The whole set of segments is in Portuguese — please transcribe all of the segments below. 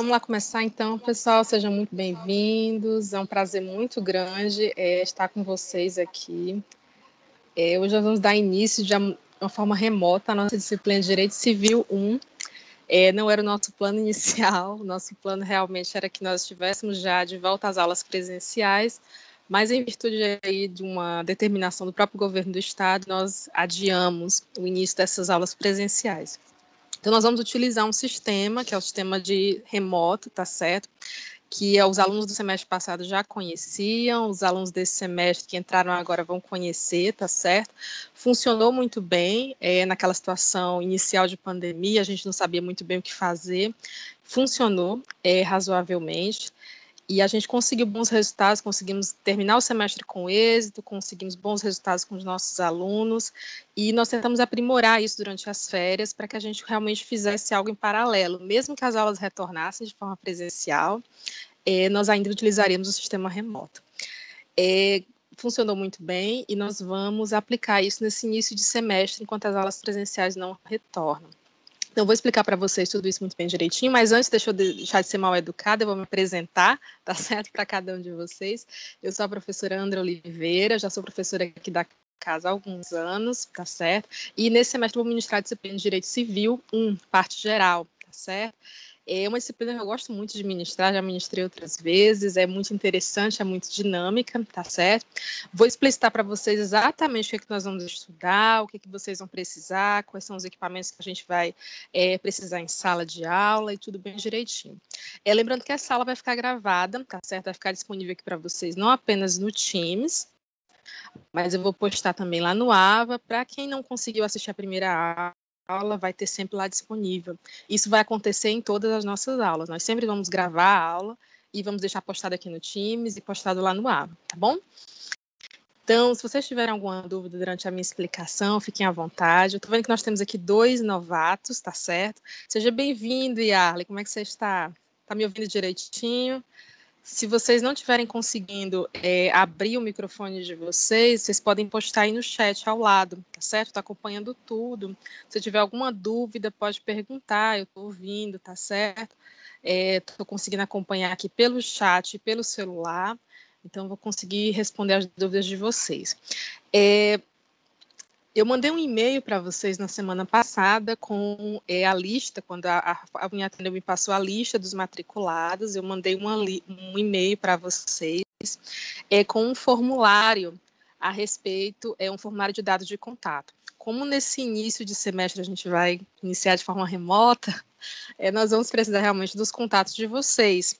Vamos lá começar então, pessoal. Sejam muito bem-vindos. É um prazer muito grande é, estar com vocês aqui. É, hoje nós vamos dar início de uma forma remota à nossa disciplina de Direito Civil 1. É, não era o nosso plano inicial, o nosso plano realmente era que nós estivéssemos já de volta às aulas presenciais, mas em virtude aí de uma determinação do próprio governo do estado, nós adiamos o início dessas aulas presenciais. Então, nós vamos utilizar um sistema, que é o sistema de remoto, tá certo? Que é, os alunos do semestre passado já conheciam, os alunos desse semestre que entraram agora vão conhecer, tá certo? Funcionou muito bem é, naquela situação inicial de pandemia, a gente não sabia muito bem o que fazer, funcionou é, razoavelmente e a gente conseguiu bons resultados, conseguimos terminar o semestre com êxito, conseguimos bons resultados com os nossos alunos, e nós tentamos aprimorar isso durante as férias para que a gente realmente fizesse algo em paralelo, mesmo que as aulas retornassem de forma presencial, é, nós ainda utilizaríamos o sistema remoto. É, funcionou muito bem e nós vamos aplicar isso nesse início de semestre, enquanto as aulas presenciais não retornam. Então, vou explicar para vocês tudo isso muito bem direitinho, mas antes, deixa eu deixar de ser mal educada, eu vou me apresentar, tá certo, para cada um de vocês. Eu sou a professora Andra Oliveira, já sou professora aqui da casa há alguns anos, tá certo? E nesse semestre vou ministrar a disciplina de Direito Civil 1, parte geral, tá certo? É uma disciplina que eu gosto muito de ministrar, já ministrei outras vezes, é muito interessante, é muito dinâmica, tá certo? Vou explicitar para vocês exatamente o que, é que nós vamos estudar, o que, é que vocês vão precisar, quais são os equipamentos que a gente vai é, precisar em sala de aula e tudo bem direitinho. É, lembrando que essa aula vai ficar gravada, tá certo? Vai ficar disponível aqui para vocês, não apenas no Teams, mas eu vou postar também lá no AVA, para quem não conseguiu assistir a primeira aula vai ter sempre lá disponível. Isso vai acontecer em todas as nossas aulas. Nós sempre vamos gravar a aula e vamos deixar postado aqui no Teams e postado lá no AVA, tá bom? Então, se vocês tiverem alguma dúvida durante a minha explicação, fiquem à vontade. Eu estou vendo que nós temos aqui dois novatos, tá certo? Seja bem-vindo, Yarley. Como é que você está? Está me ouvindo direitinho? Se vocês não estiverem conseguindo é, abrir o microfone de vocês, vocês podem postar aí no chat ao lado, tá certo? Está acompanhando tudo. Se tiver alguma dúvida, pode perguntar, eu estou ouvindo, tá certo? Estou é, conseguindo acompanhar aqui pelo chat, pelo celular, então vou conseguir responder as dúvidas de vocês. É, eu mandei um e-mail para vocês na semana passada com é, a lista, quando a, a, a Atendeu me passou a lista dos matriculados, eu mandei uma, um e-mail para vocês é, com um formulário a respeito, é um formulário de dados de contato. Como nesse início de semestre a gente vai iniciar de forma remota, é, nós vamos precisar realmente dos contatos de vocês.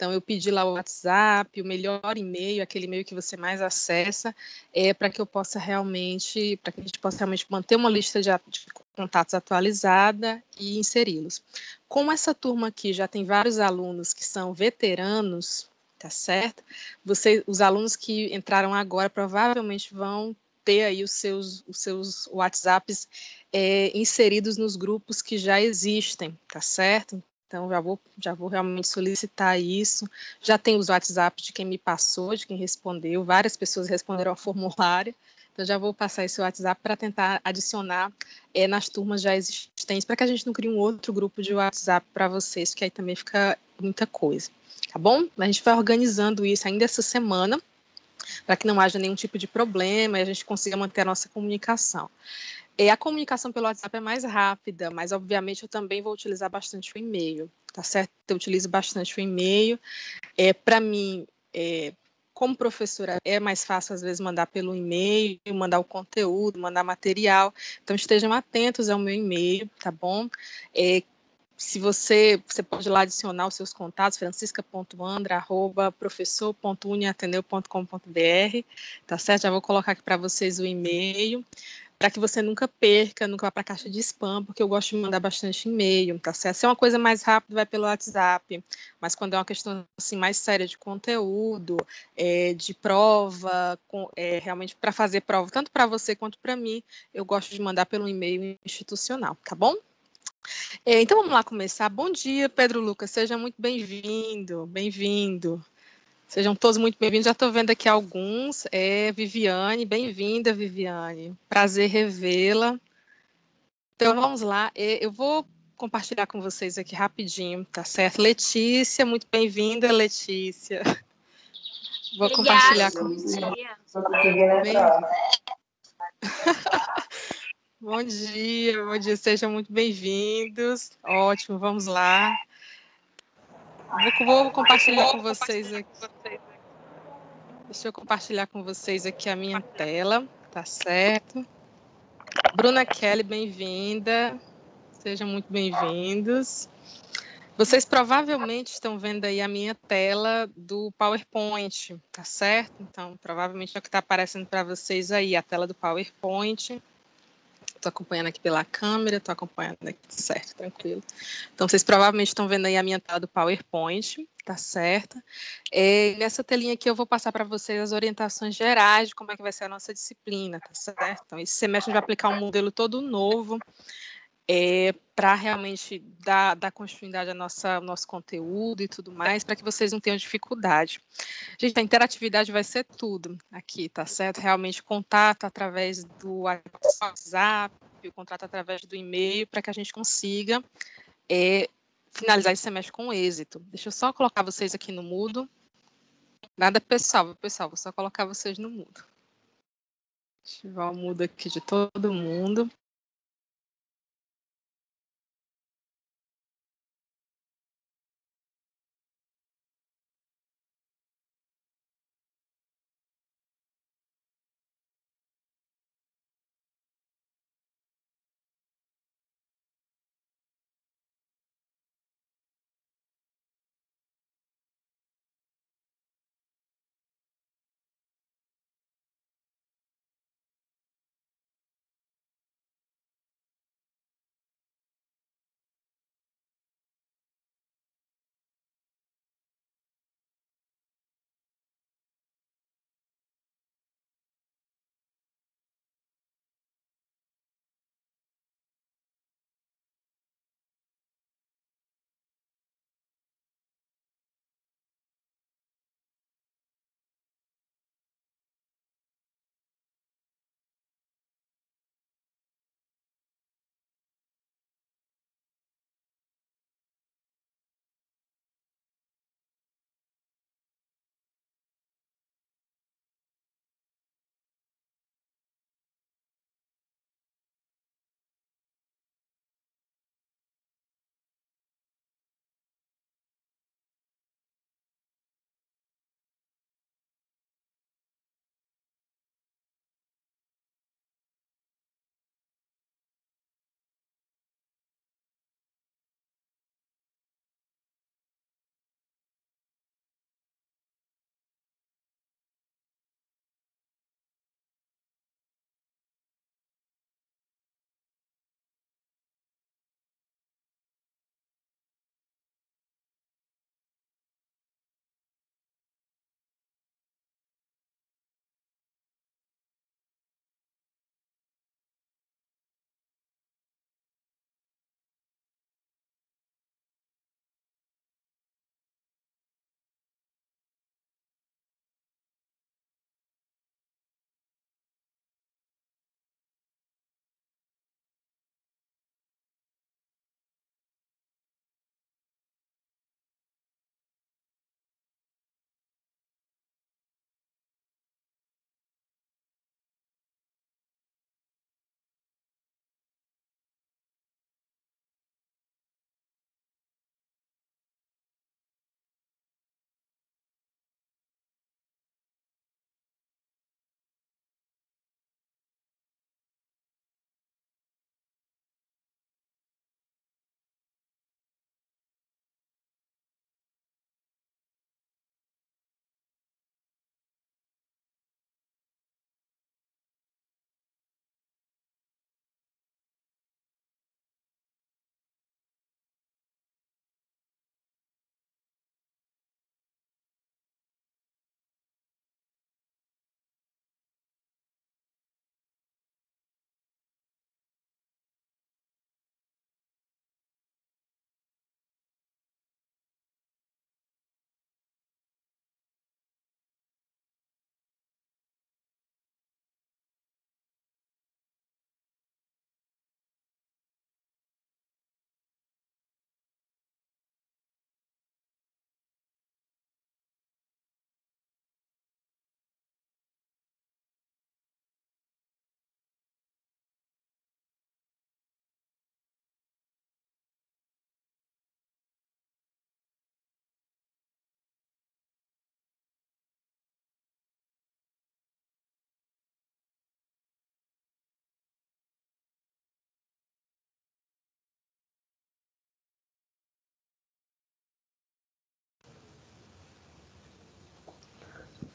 Então, eu pedi lá o WhatsApp, o melhor e-mail, aquele e-mail que você mais acessa, é para que eu possa realmente, para que a gente possa realmente manter uma lista de, de contatos atualizada e inseri-los. Como essa turma aqui já tem vários alunos que são veteranos, tá certo? Você, os alunos que entraram agora provavelmente vão ter aí os seus, os seus WhatsApps é, inseridos nos grupos que já existem, tá certo? Então, já vou, já vou realmente solicitar isso. Já tem os WhatsApp de quem me passou, de quem respondeu. Várias pessoas responderam ao formulário. Então, já vou passar esse WhatsApp para tentar adicionar é, nas turmas já existentes, para que a gente não crie um outro grupo de WhatsApp para vocês, porque aí também fica muita coisa. Tá bom? A gente vai organizando isso ainda essa semana, para que não haja nenhum tipo de problema e a gente consiga manter a nossa comunicação. É, a comunicação pelo WhatsApp é mais rápida, mas obviamente eu também vou utilizar bastante o e-mail, tá certo? Eu utilizo bastante o e-mail. É, Para mim, é, como professora, é mais fácil às vezes mandar pelo e-mail, mandar o conteúdo, mandar material. Então estejam atentos ao meu e-mail, tá bom? É, se você, você pode lá adicionar os seus contatos, francisca.andra.professor.uniateneu.com.br, tá certo? Já vou colocar aqui para vocês o e-mail para que você nunca perca, nunca vá para a caixa de spam, porque eu gosto de mandar bastante e-mail, tá certo? Se é uma coisa mais rápida, vai pelo WhatsApp, mas quando é uma questão assim mais séria de conteúdo, é, de prova, com, é, realmente para fazer prova, tanto para você quanto para mim, eu gosto de mandar pelo e-mail institucional, tá bom? É, então vamos lá começar. Bom dia, Pedro Lucas, seja muito bem-vindo, bem-vindo. Sejam todos muito bem-vindos. Já estou vendo aqui alguns. É Viviane, bem-vinda, Viviane. Prazer revê-la. Então vamos lá. É, eu vou compartilhar com vocês aqui rapidinho, tá certo? Letícia, muito bem-vinda, Letícia. Vou Obrigada. compartilhar com você. bom dia, bom dia, sejam muito bem-vindos. Ótimo, vamos lá. Vou, vou compartilhar com vocês aqui. Deixa eu compartilhar com vocês aqui a minha tela, tá certo? Bruna Kelly, bem-vinda. Sejam muito bem-vindos. Vocês provavelmente estão vendo aí a minha tela do PowerPoint, tá certo? Então, provavelmente é o que está aparecendo para vocês aí, a tela do PowerPoint. Estou acompanhando aqui pela câmera, estou acompanhando aqui, certo, tranquilo. Então, vocês provavelmente estão vendo aí a minha tela do PowerPoint, tá certo? É, nessa telinha aqui eu vou passar para vocês as orientações gerais de como é que vai ser a nossa disciplina, tá certo? Então, esse semestre a gente vai aplicar um modelo todo novo, é, para realmente dar, dar continuidade ao nosso conteúdo e tudo mais, para que vocês não tenham dificuldade. Gente, a interatividade vai ser tudo aqui, tá certo? Realmente contato através do WhatsApp, o contato através do e-mail, para que a gente consiga é, finalizar esse semestre com êxito. Deixa eu só colocar vocês aqui no mudo. Nada pessoal, pessoal, vou só colocar vocês no mudo. Ativar o mudo aqui de todo mundo.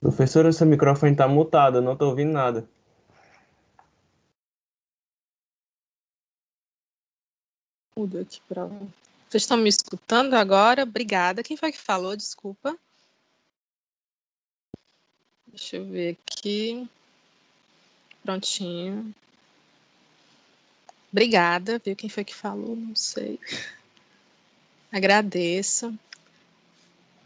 Professora, seu microfone está mutado, não estou ouvindo nada. Muda aqui para. Vocês estão me escutando agora? Obrigada. Quem foi que falou? Desculpa. Deixa eu ver aqui. Prontinho. Obrigada, viu? Quem foi que falou? Não sei. Agradeço.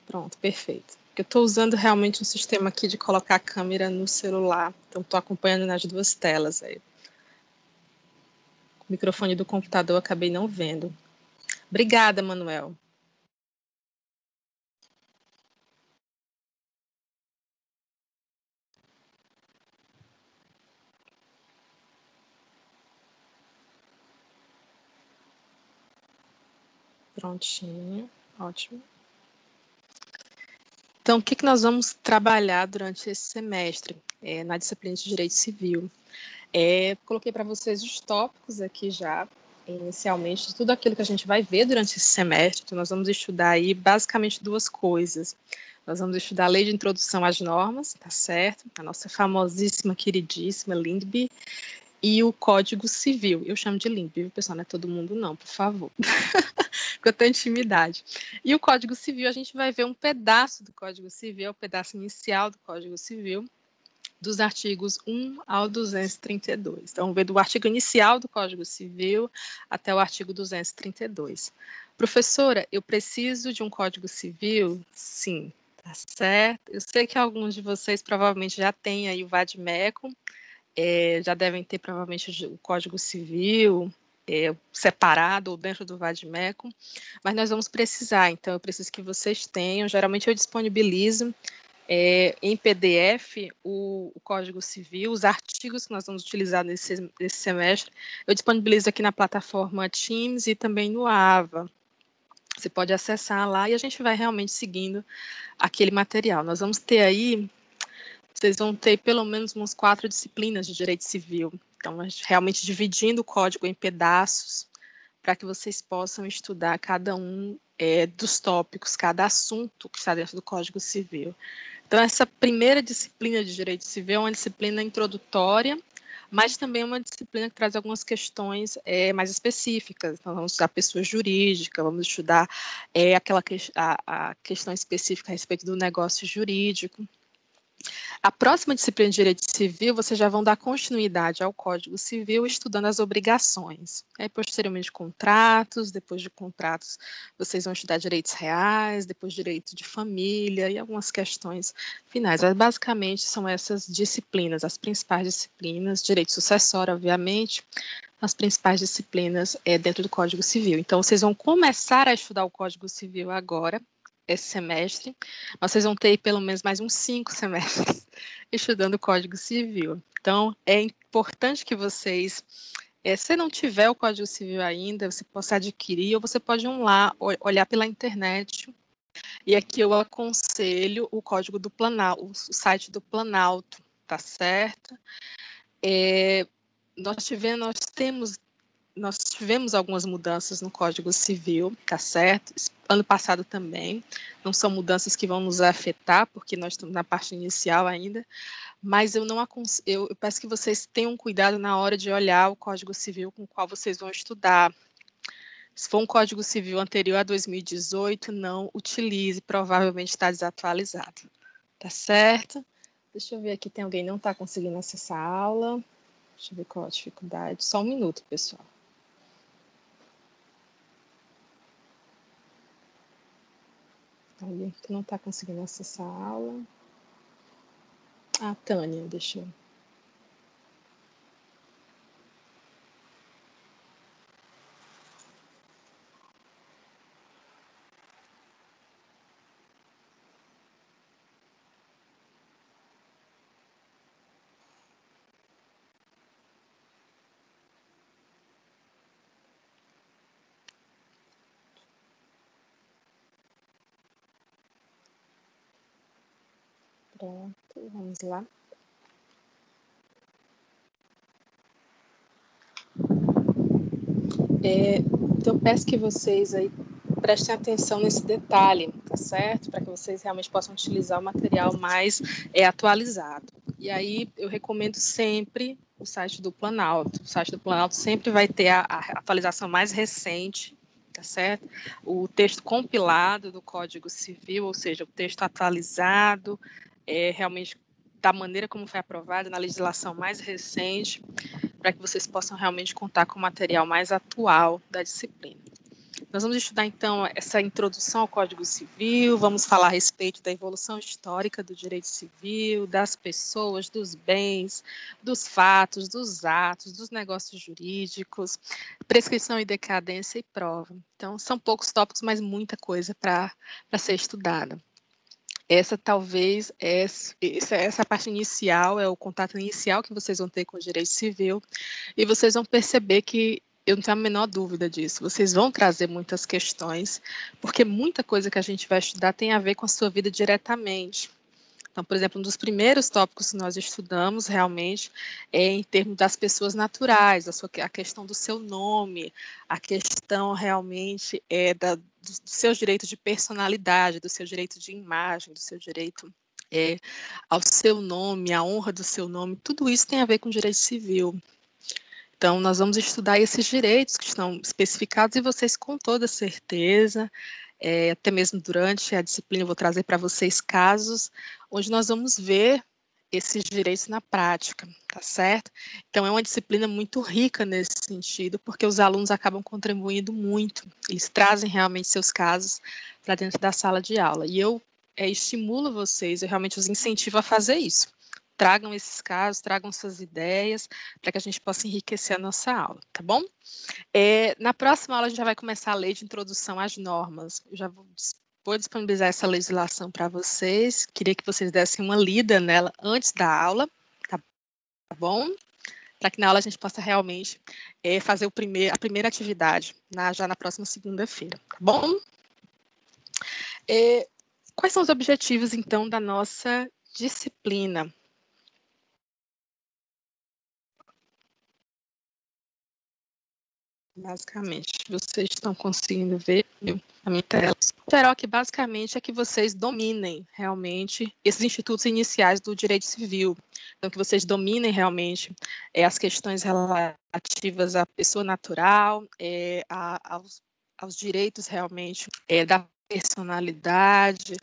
Pronto, perfeito. Eu estou usando realmente um sistema aqui de colocar a câmera no celular. Então, estou acompanhando nas duas telas aí. O microfone do computador acabei não vendo. Obrigada, Manuel. Prontinho, ótimo. Então, o que, que nós vamos trabalhar durante esse semestre é, na disciplina de Direito Civil? É, coloquei para vocês os tópicos aqui já, inicialmente, tudo aquilo que a gente vai ver durante esse semestre. Então, nós vamos estudar aí basicamente duas coisas. Nós vamos estudar a Lei de Introdução às Normas, tá certo? A nossa famosíssima, queridíssima LINDB, e o Código Civil. Eu chamo de LINDB, viu, pessoal? Não é todo mundo, não, por favor. Com tanta intimidade. E o Código Civil, a gente vai ver um pedaço do Código Civil, é o pedaço inicial do Código Civil, dos artigos 1 ao 232. Então, ver do artigo inicial do Código Civil até o artigo 232. Professora, eu preciso de um Código Civil? Sim, tá certo. Eu sei que alguns de vocês provavelmente já têm aí o VADMECO, é, já devem ter provavelmente o Código Civil é, separado ou dentro do VADMECO, mas nós vamos precisar, então eu preciso que vocês tenham, geralmente eu disponibilizo é, em PDF o, o, Código Civil, os artigos que nós vamos utilizar nesse, nesse semestre, eu disponibilizo aqui na plataforma Teams e também no AVA. Você pode acessar lá e a gente vai realmente seguindo aquele material. Nós vamos ter aí, vocês vão ter pelo menos umas quatro disciplinas de direito civil. Então, realmente dividindo o código em pedaços para que vocês possam estudar cada um é, dos tópicos, cada assunto que está dentro do Código Civil. Então, essa primeira disciplina de Direito Civil é uma disciplina introdutória, mas também é uma disciplina que traz algumas questões é, mais específicas. Então, vamos estudar pessoa jurídica, vamos estudar é, aquela que, a, a questão específica a respeito do negócio jurídico. A próxima disciplina de Direito Civil, vocês já vão dar continuidade ao Código Civil, estudando as obrigações. Aí, posteriormente, contratos, depois de contratos, vocês vão estudar direitos reais, depois direito de família e algumas questões finais. Mas, basicamente, são essas disciplinas, as principais disciplinas, direito sucessório, obviamente, as principais disciplinas é, dentro do Código Civil. Então, vocês vão começar a estudar o Código Civil agora, esse semestre, vocês vão ter pelo menos mais uns cinco semestres estudando Código Civil. Então, é importante que vocês, é, se não tiver o Código Civil ainda, você possa adquirir, ou você pode ir lá, olhar pela internet. E aqui eu aconselho o Código do Planalto, o site do Planalto, tá certo? É, nós tivemos, nós temos nós tivemos algumas mudanças no Código Civil, tá certo? Ano passado também. Não são mudanças que vão nos afetar, porque nós estamos na parte inicial ainda, mas eu não eu, eu peço que vocês tenham cuidado na hora de olhar o Código Civil com o qual vocês vão estudar. Se for um Código Civil anterior a 2018, não utilize, provavelmente está desatualizado. Tá certo? Deixa eu ver aqui, tem alguém que não está conseguindo acessar a aula. Deixa eu ver qual a dificuldade. Só um minuto, pessoal. Que não está conseguindo acessar a aula. A Tânia, deixa eu. Pronto, vamos lá. É, então, peço que vocês aí prestem atenção nesse detalhe. tá certo? Para que vocês realmente possam utilizar o material mais é, atualizado. E aí eu recomendo sempre o site do Planalto. O site do Planalto sempre vai ter a, a atualização mais recente, tá certo? O texto compilado do Código Civil, ou seja, o texto atualizado, é, realmente da maneira como foi aprovado na legislação mais recente, para que vocês possam realmente contar com o material mais atual da disciplina. Nós vamos estudar então essa introdução ao Código Civil, vamos falar a respeito da evolução histórica do direito civil, das pessoas, dos bens, dos fatos, dos atos, dos negócios jurídicos, prescrição e decadência e prova. Então, são poucos tópicos, mas muita coisa para ser estudada. Essa talvez, essa, essa parte inicial, é o contato inicial que vocês vão ter com o direito civil, e vocês vão perceber que eu não tenho a menor dúvida disso. Vocês vão trazer muitas questões, porque muita coisa que a gente vai estudar tem a ver com a sua vida diretamente. Então, por exemplo, um dos primeiros tópicos que nós estudamos realmente é em termos das pessoas naturais, a, sua, a questão do seu nome, a questão realmente é da, dos seus direitos de personalidade, do seu direito de imagem, do seu direito é, ao seu nome, a honra do seu nome, tudo isso tem a ver com direito civil. Então, nós vamos estudar esses direitos que estão especificados e vocês, com toda certeza, é, até mesmo durante a disciplina, eu vou trazer para vocês casos onde nós vamos ver esses direitos na prática, tá certo? Então, é uma disciplina muito rica nesse sentido, porque os alunos acabam contribuindo muito, eles trazem realmente seus casos para dentro da sala de aula. E eu é, estimulo vocês, eu realmente os incentivo a fazer isso tragam esses casos, tragam suas ideias, para que a gente possa enriquecer a nossa aula, tá bom? É, na próxima aula, a gente já vai começar a lei de introdução às normas. Eu já vou, vou disponibilizar essa legislação para vocês. Queria que vocês dessem uma lida nela antes da aula, tá, bom? Para que na aula a gente possa realmente é, fazer o primeir, a primeira atividade na, já na próxima segunda-feira, tá bom? É, quais são os objetivos, então, da nossa disciplina? Basicamente, vocês estão conseguindo ver a minha tela. O aqui, basicamente, é que vocês dominem realmente esses institutos iniciais do direito civil. Então, que vocês dominem realmente é, as questões relativas à pessoa natural, é, a, aos, aos, direitos realmente é, da personalidade,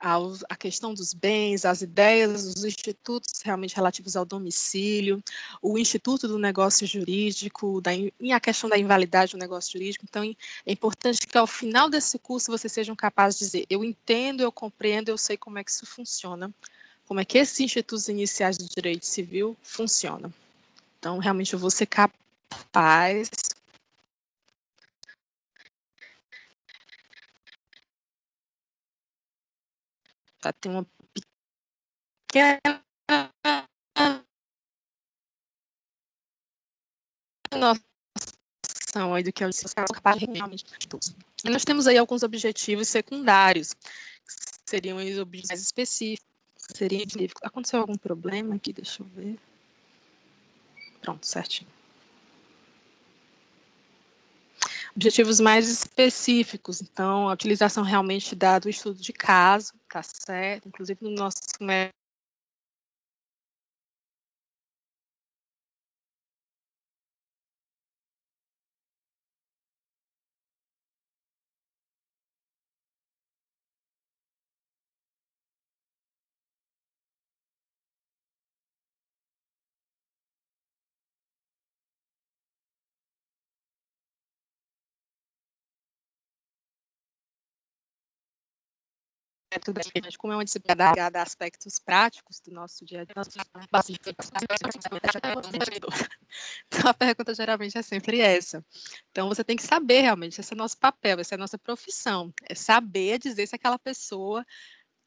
aos, a questão dos bens, as ideias, os institutos realmente relativos ao domicílio, o Instituto do Negócio Jurídico, da, e a questão da invalidade do negócio jurídico. Então, é importante que ao final desse curso vocês sejam capazes de dizer: eu entendo, eu compreendo, eu sei como é que isso funciona, como é que esses institutos iniciais do direito civil funcionam. Então, realmente, eu vou ser capaz tá? Tem uma pequena noção aí do que é o capaz realmente E nós temos aí alguns objetivos secundários, que seriam os objetivos mais específicos. Aconteceu algum problema aqui? Deixa eu ver. Pronto, certinho objetivos mais específicos. Então, a utilização realmente da, do estudo de caso, tá certo? Inclusive no nosso bem, mas como é uma disciplina ligada a aspectos práticos do nosso dia a dia, então a pergunta geralmente é sempre essa. Então você tem que saber realmente, esse é nosso papel, essa é a nossa profissão, é saber dizer se aquela pessoa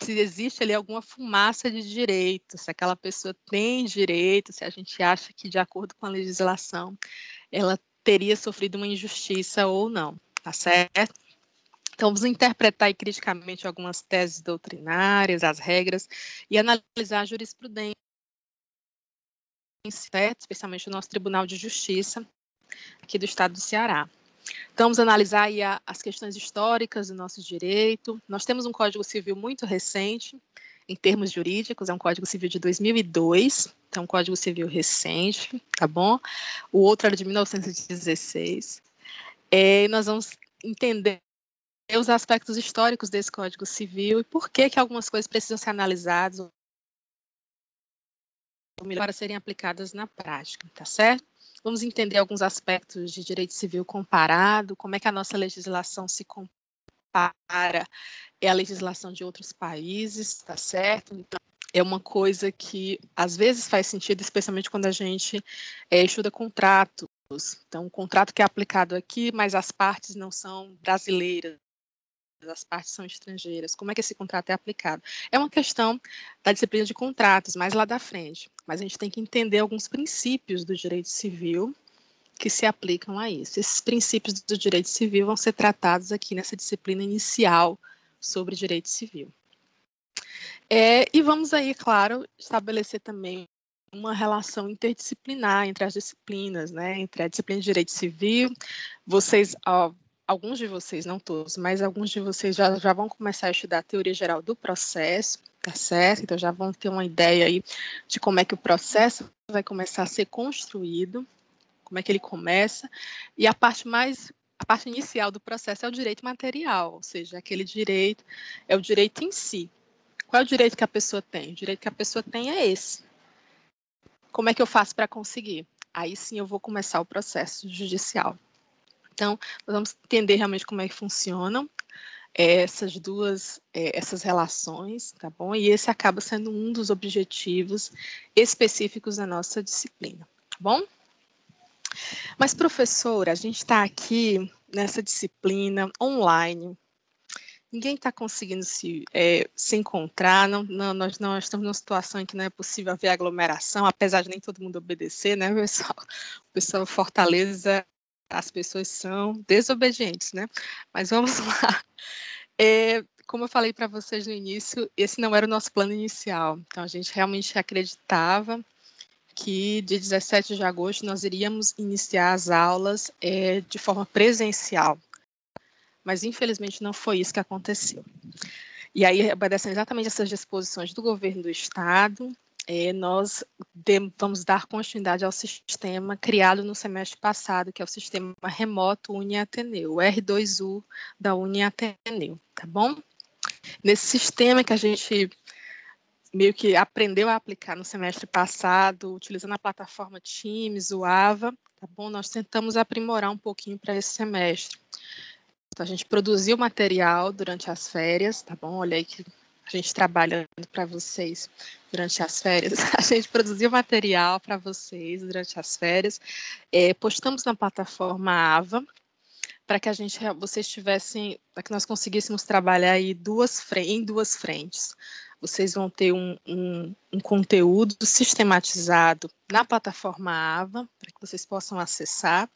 se existe ali alguma fumaça de direito, se aquela pessoa tem direito, se a gente acha que, de acordo com a legislação, ela teria sofrido uma injustiça ou não, tá certo? Então, vamos interpretar criticamente algumas teses doutrinárias, as regras, e analisar a jurisprudência, especialmente o nosso Tribunal de Justiça, aqui do Estado do Ceará. Então, vamos analisar a, as questões históricas do nosso direito. Nós temos um Código Civil muito recente, em termos jurídicos, é um Código Civil de 2002, então, um Código Civil recente, tá bom? O outro era de 1916. É, nós vamos entender os aspectos históricos desse Código Civil e por que, que algumas coisas precisam ser analisadas para serem aplicadas na prática, tá certo? Vamos entender alguns aspectos de direito civil comparado, como é que a nossa legislação se compara é a legislação de outros países, tá certo? Então, é uma coisa que às vezes faz sentido, especialmente quando a gente é, estuda contratos. Então, um contrato que é aplicado aqui, mas as partes não são brasileiras, as partes são estrangeiras. Como é que esse contrato é aplicado? É uma questão da disciplina de contratos, mais lá da frente. Mas a gente tem que entender alguns princípios do direito civil que se aplicam a isso. Esses princípios do direito civil vão ser tratados aqui nessa disciplina inicial sobre direito civil. É, e vamos aí, claro, estabelecer também uma relação interdisciplinar entre as disciplinas, né? Entre a disciplina de direito civil, vocês ó, alguns de vocês, não todos, mas alguns de vocês já, já vão começar a estudar a teoria geral do processo, tá certo? Então já vão ter uma ideia aí de como é que o processo vai começar a ser construído, como é que ele começa, e a parte mais a parte inicial do processo é o direito material, ou seja, aquele direito é o direito em si. Qual é o direito que a pessoa tem? O direito que a pessoa tem é esse. Como é que eu faço para conseguir? Aí sim eu vou começar o processo judicial. Então, nós vamos entender realmente como é que funcionam é, essas duas, é, essas relações, tá bom? E esse acaba sendo um dos objetivos específicos da nossa disciplina, tá bom? Mas, professora, a gente está aqui nessa disciplina online, ninguém está conseguindo se, é, se encontrar, não, não, nós não estamos numa situação em que não é possível haver aglomeração, apesar de nem todo mundo obedecer, né, pessoal? O pessoal Fortaleza as pessoas são desobedientes, né? Mas vamos lá. É, como eu falei para vocês no início, esse não era o nosso plano inicial. Então, a gente realmente acreditava que de 17 de agosto nós iríamos iniciar as aulas é, de forma presencial. Mas, infelizmente, não foi isso que aconteceu. E aí, obedecendo exatamente essas disposições do governo do Estado, é, nós vamos dar continuidade ao sistema criado no semestre passado, que é o sistema remoto UniAteneu, o R2U da UniAteneu, tá bom? Nesse sistema que a gente meio que aprendeu a aplicar no semestre passado, utilizando a plataforma Teams, o AVA, tá bom? Nós tentamos aprimorar um pouquinho para esse semestre. Então, a gente produziu material durante as férias, tá bom? Olha aí que a gente trabalhando para vocês durante as férias. A gente produziu material para vocês durante as férias. É, postamos na plataforma Ava para que a gente, vocês tivessem, para que nós conseguíssemos trabalhar aí duas, em duas frentes. Vocês vão ter um, um, um conteúdo sistematizado na plataforma Ava, para que vocês possam acessar.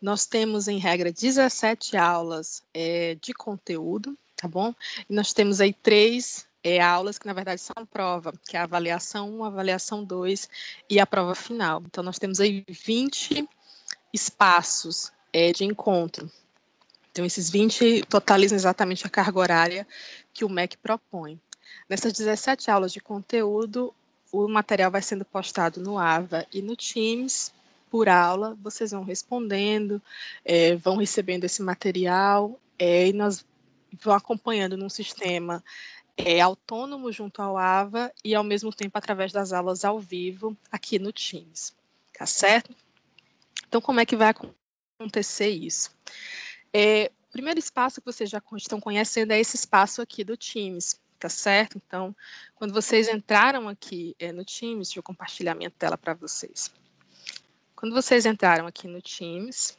Nós temos, em regra, 17 aulas é, de conteúdo, tá bom? E nós temos aí três é, aulas que, na verdade, são prova, que é a avaliação 1, a avaliação 2 e a prova final. Então, nós temos aí 20 espaços é, de encontro. Então, esses 20 totalizam exatamente a carga horária que o MEC propõe. Nessas 17 aulas de conteúdo, o material vai sendo postado no AVA e no Teams por aula. Vocês vão respondendo, é, vão recebendo esse material é, e nós vão acompanhando num sistema é autônomo junto ao AVA e ao mesmo tempo através das aulas ao vivo aqui no Teams, tá certo? Então, como é que vai acontecer isso? É, o primeiro espaço que vocês já estão conhecendo é esse espaço aqui do Teams, tá certo? Então, quando vocês entraram aqui é, no Teams, deixa eu compartilhar minha tela para vocês. Quando vocês entraram aqui no Teams,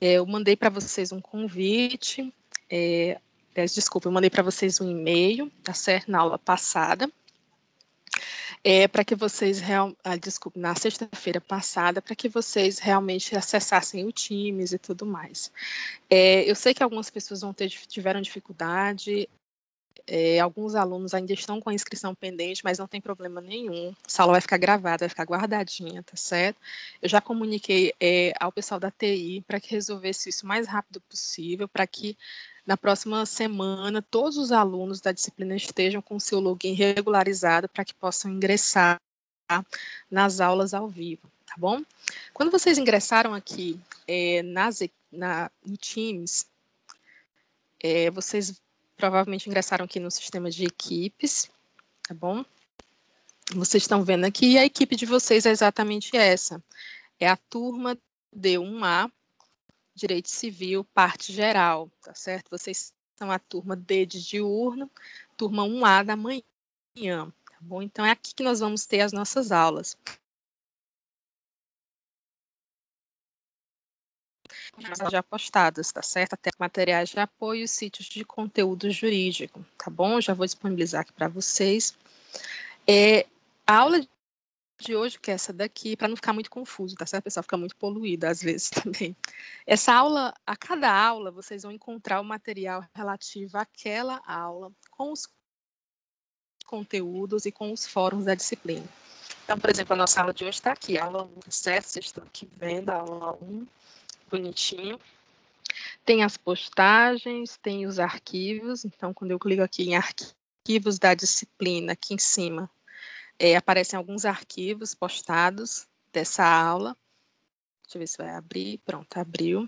eu mandei para vocês um convite, é, desculpa, eu mandei para vocês um e-mail, tá certo? Na aula passada. É, para que vocês, real, ah, desculpe, na sexta-feira passada, para que vocês realmente acessassem o Teams e tudo mais. É, eu sei que algumas pessoas vão ter, tiveram dificuldade, É, alguns alunos ainda estão com a inscrição pendente, mas não tem problema nenhum. A aula vai ficar gravada, vai ficar guardadinha, tá certo? Eu já comuniquei é, ao pessoal da TI para que resolvesse isso o mais rápido possível, para que na próxima semana todos os alunos da disciplina estejam com seu login regularizado para que possam ingressar nas aulas ao vivo, tá bom? Quando vocês ingressaram aqui é, nas, na, no Teams, é, vocês provavelmente ingressaram aqui no sistema de equipes, tá bom? Vocês estão vendo aqui, a equipe de vocês é exatamente essa. É a turma D1A, Direito Civil, parte geral, tá certo? Vocês são a turma D de diurno, turma 1A da manhã, tá bom? Então, é aqui que nós vamos ter as nossas aulas. Já postadas, tá certo? Até materiais de apoio e sítios de conteúdo jurídico, tá bom? Já vou disponibilizar aqui para vocês. É, a aula de hoje, que é essa daqui, para não ficar muito confuso, tá certo? Pessoal fica muito poluído às vezes também. Essa aula, a cada aula, vocês vão encontrar o material relativo àquela aula, com os conteúdos e com os fóruns da disciplina. Então, por exemplo, a nossa aula de hoje está aqui, aula 1, certo? Vocês estão aqui vendo a aula 1 bonitinho. Tem as postagens, tem os arquivos. Então, quando eu clico aqui em arquivos da disciplina, aqui em cima, é, aparecem alguns arquivos postados dessa aula. Deixa eu ver se vai abrir. Pronto, abriu.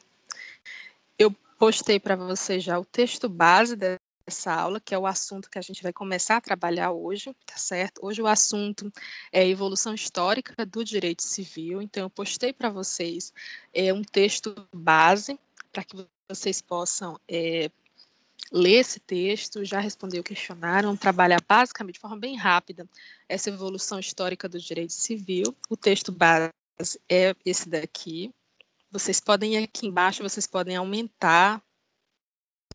Eu postei para você já o texto base dessa aula, que é o assunto que a gente vai começar a trabalhar hoje, tá certo? Hoje o assunto é evolução histórica do direito civil, então eu postei para vocês é, um texto base para que vocês possam é, ler esse texto, já responder o questionário, vamos trabalhar basicamente de forma bem rápida essa evolução histórica do direito civil. O texto base é esse daqui. Vocês podem ir aqui embaixo, vocês podem aumentar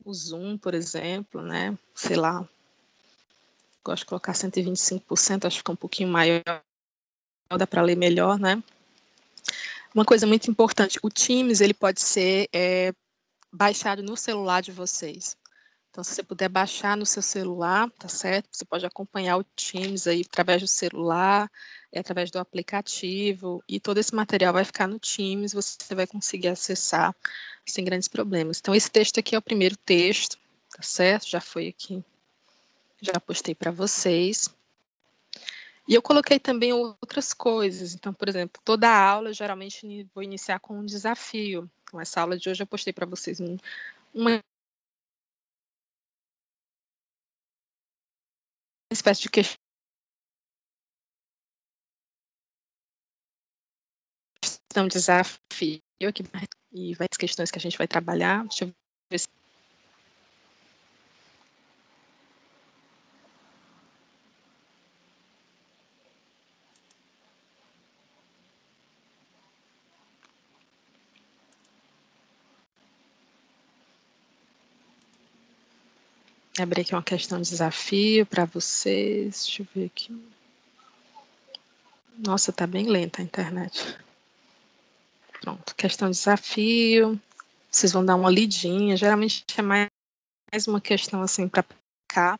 o zoom, por exemplo, né? Sei lá. Gosto de colocar 125%, acho que fica um pouquinho maior, dá para ler melhor, né? Uma coisa muito importante, o Teams ele pode ser é, baixado no celular de vocês. Então, se você puder baixar no seu celular, tá certo? Você pode acompanhar o Teams aí através do celular, através do aplicativo, e todo esse material vai ficar no Teams, você vai conseguir acessar sem grandes problemas. Então, esse texto aqui é o primeiro texto, tá certo? Já foi aqui, já postei para vocês. E eu coloquei também outras coisas. Então, por exemplo, toda aula, geralmente, vou iniciar com um desafio. Então, essa aula de hoje eu postei para vocês um, uma espécie de questão desafio aqui e várias questões que a gente vai trabalhar. Deixa eu ver se Abri aqui uma questão de desafio para vocês. Deixa eu ver aqui. Nossa, tá bem lenta a internet. Pronto, questão de desafio. Vocês vão dar uma lidinha. Geralmente é mais, uma questão assim para cá.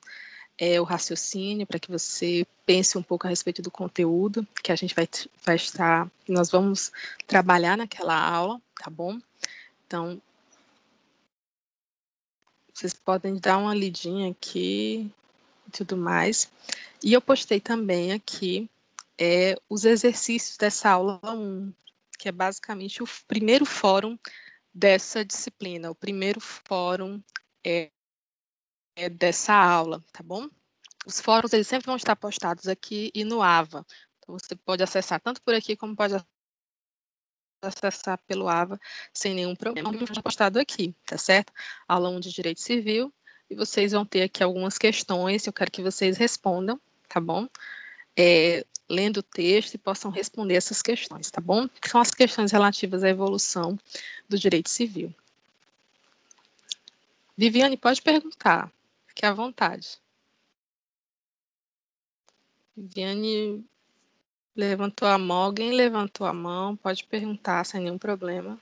É o raciocínio, para que você pense um pouco a respeito do conteúdo que a gente vai, vai estar, nós vamos trabalhar naquela aula, tá bom? Então, vocês podem dar uma lidinha aqui e tudo mais. E eu postei também aqui é, os exercícios dessa aula 1, que é basicamente o primeiro fórum dessa disciplina, o primeiro fórum é, é dessa aula, tá bom? Os fóruns eles sempre vão estar postados aqui e no AVA. Então, você pode acessar tanto por aqui como pode acessar pelo AVA sem nenhum problema. Está postado aqui, tá certo? Aula 1 de Direito Civil. E vocês vão ter aqui algumas questões, eu quero que vocês respondam, tá bom? É, lendo o texto e possam responder essas questões, tá bom? Que são as questões relativas à evolução do direito civil. Viviane, pode perguntar, fique à vontade. Viviane Levantou a mão, alguém levantou a mão, pode perguntar sem nenhum problema.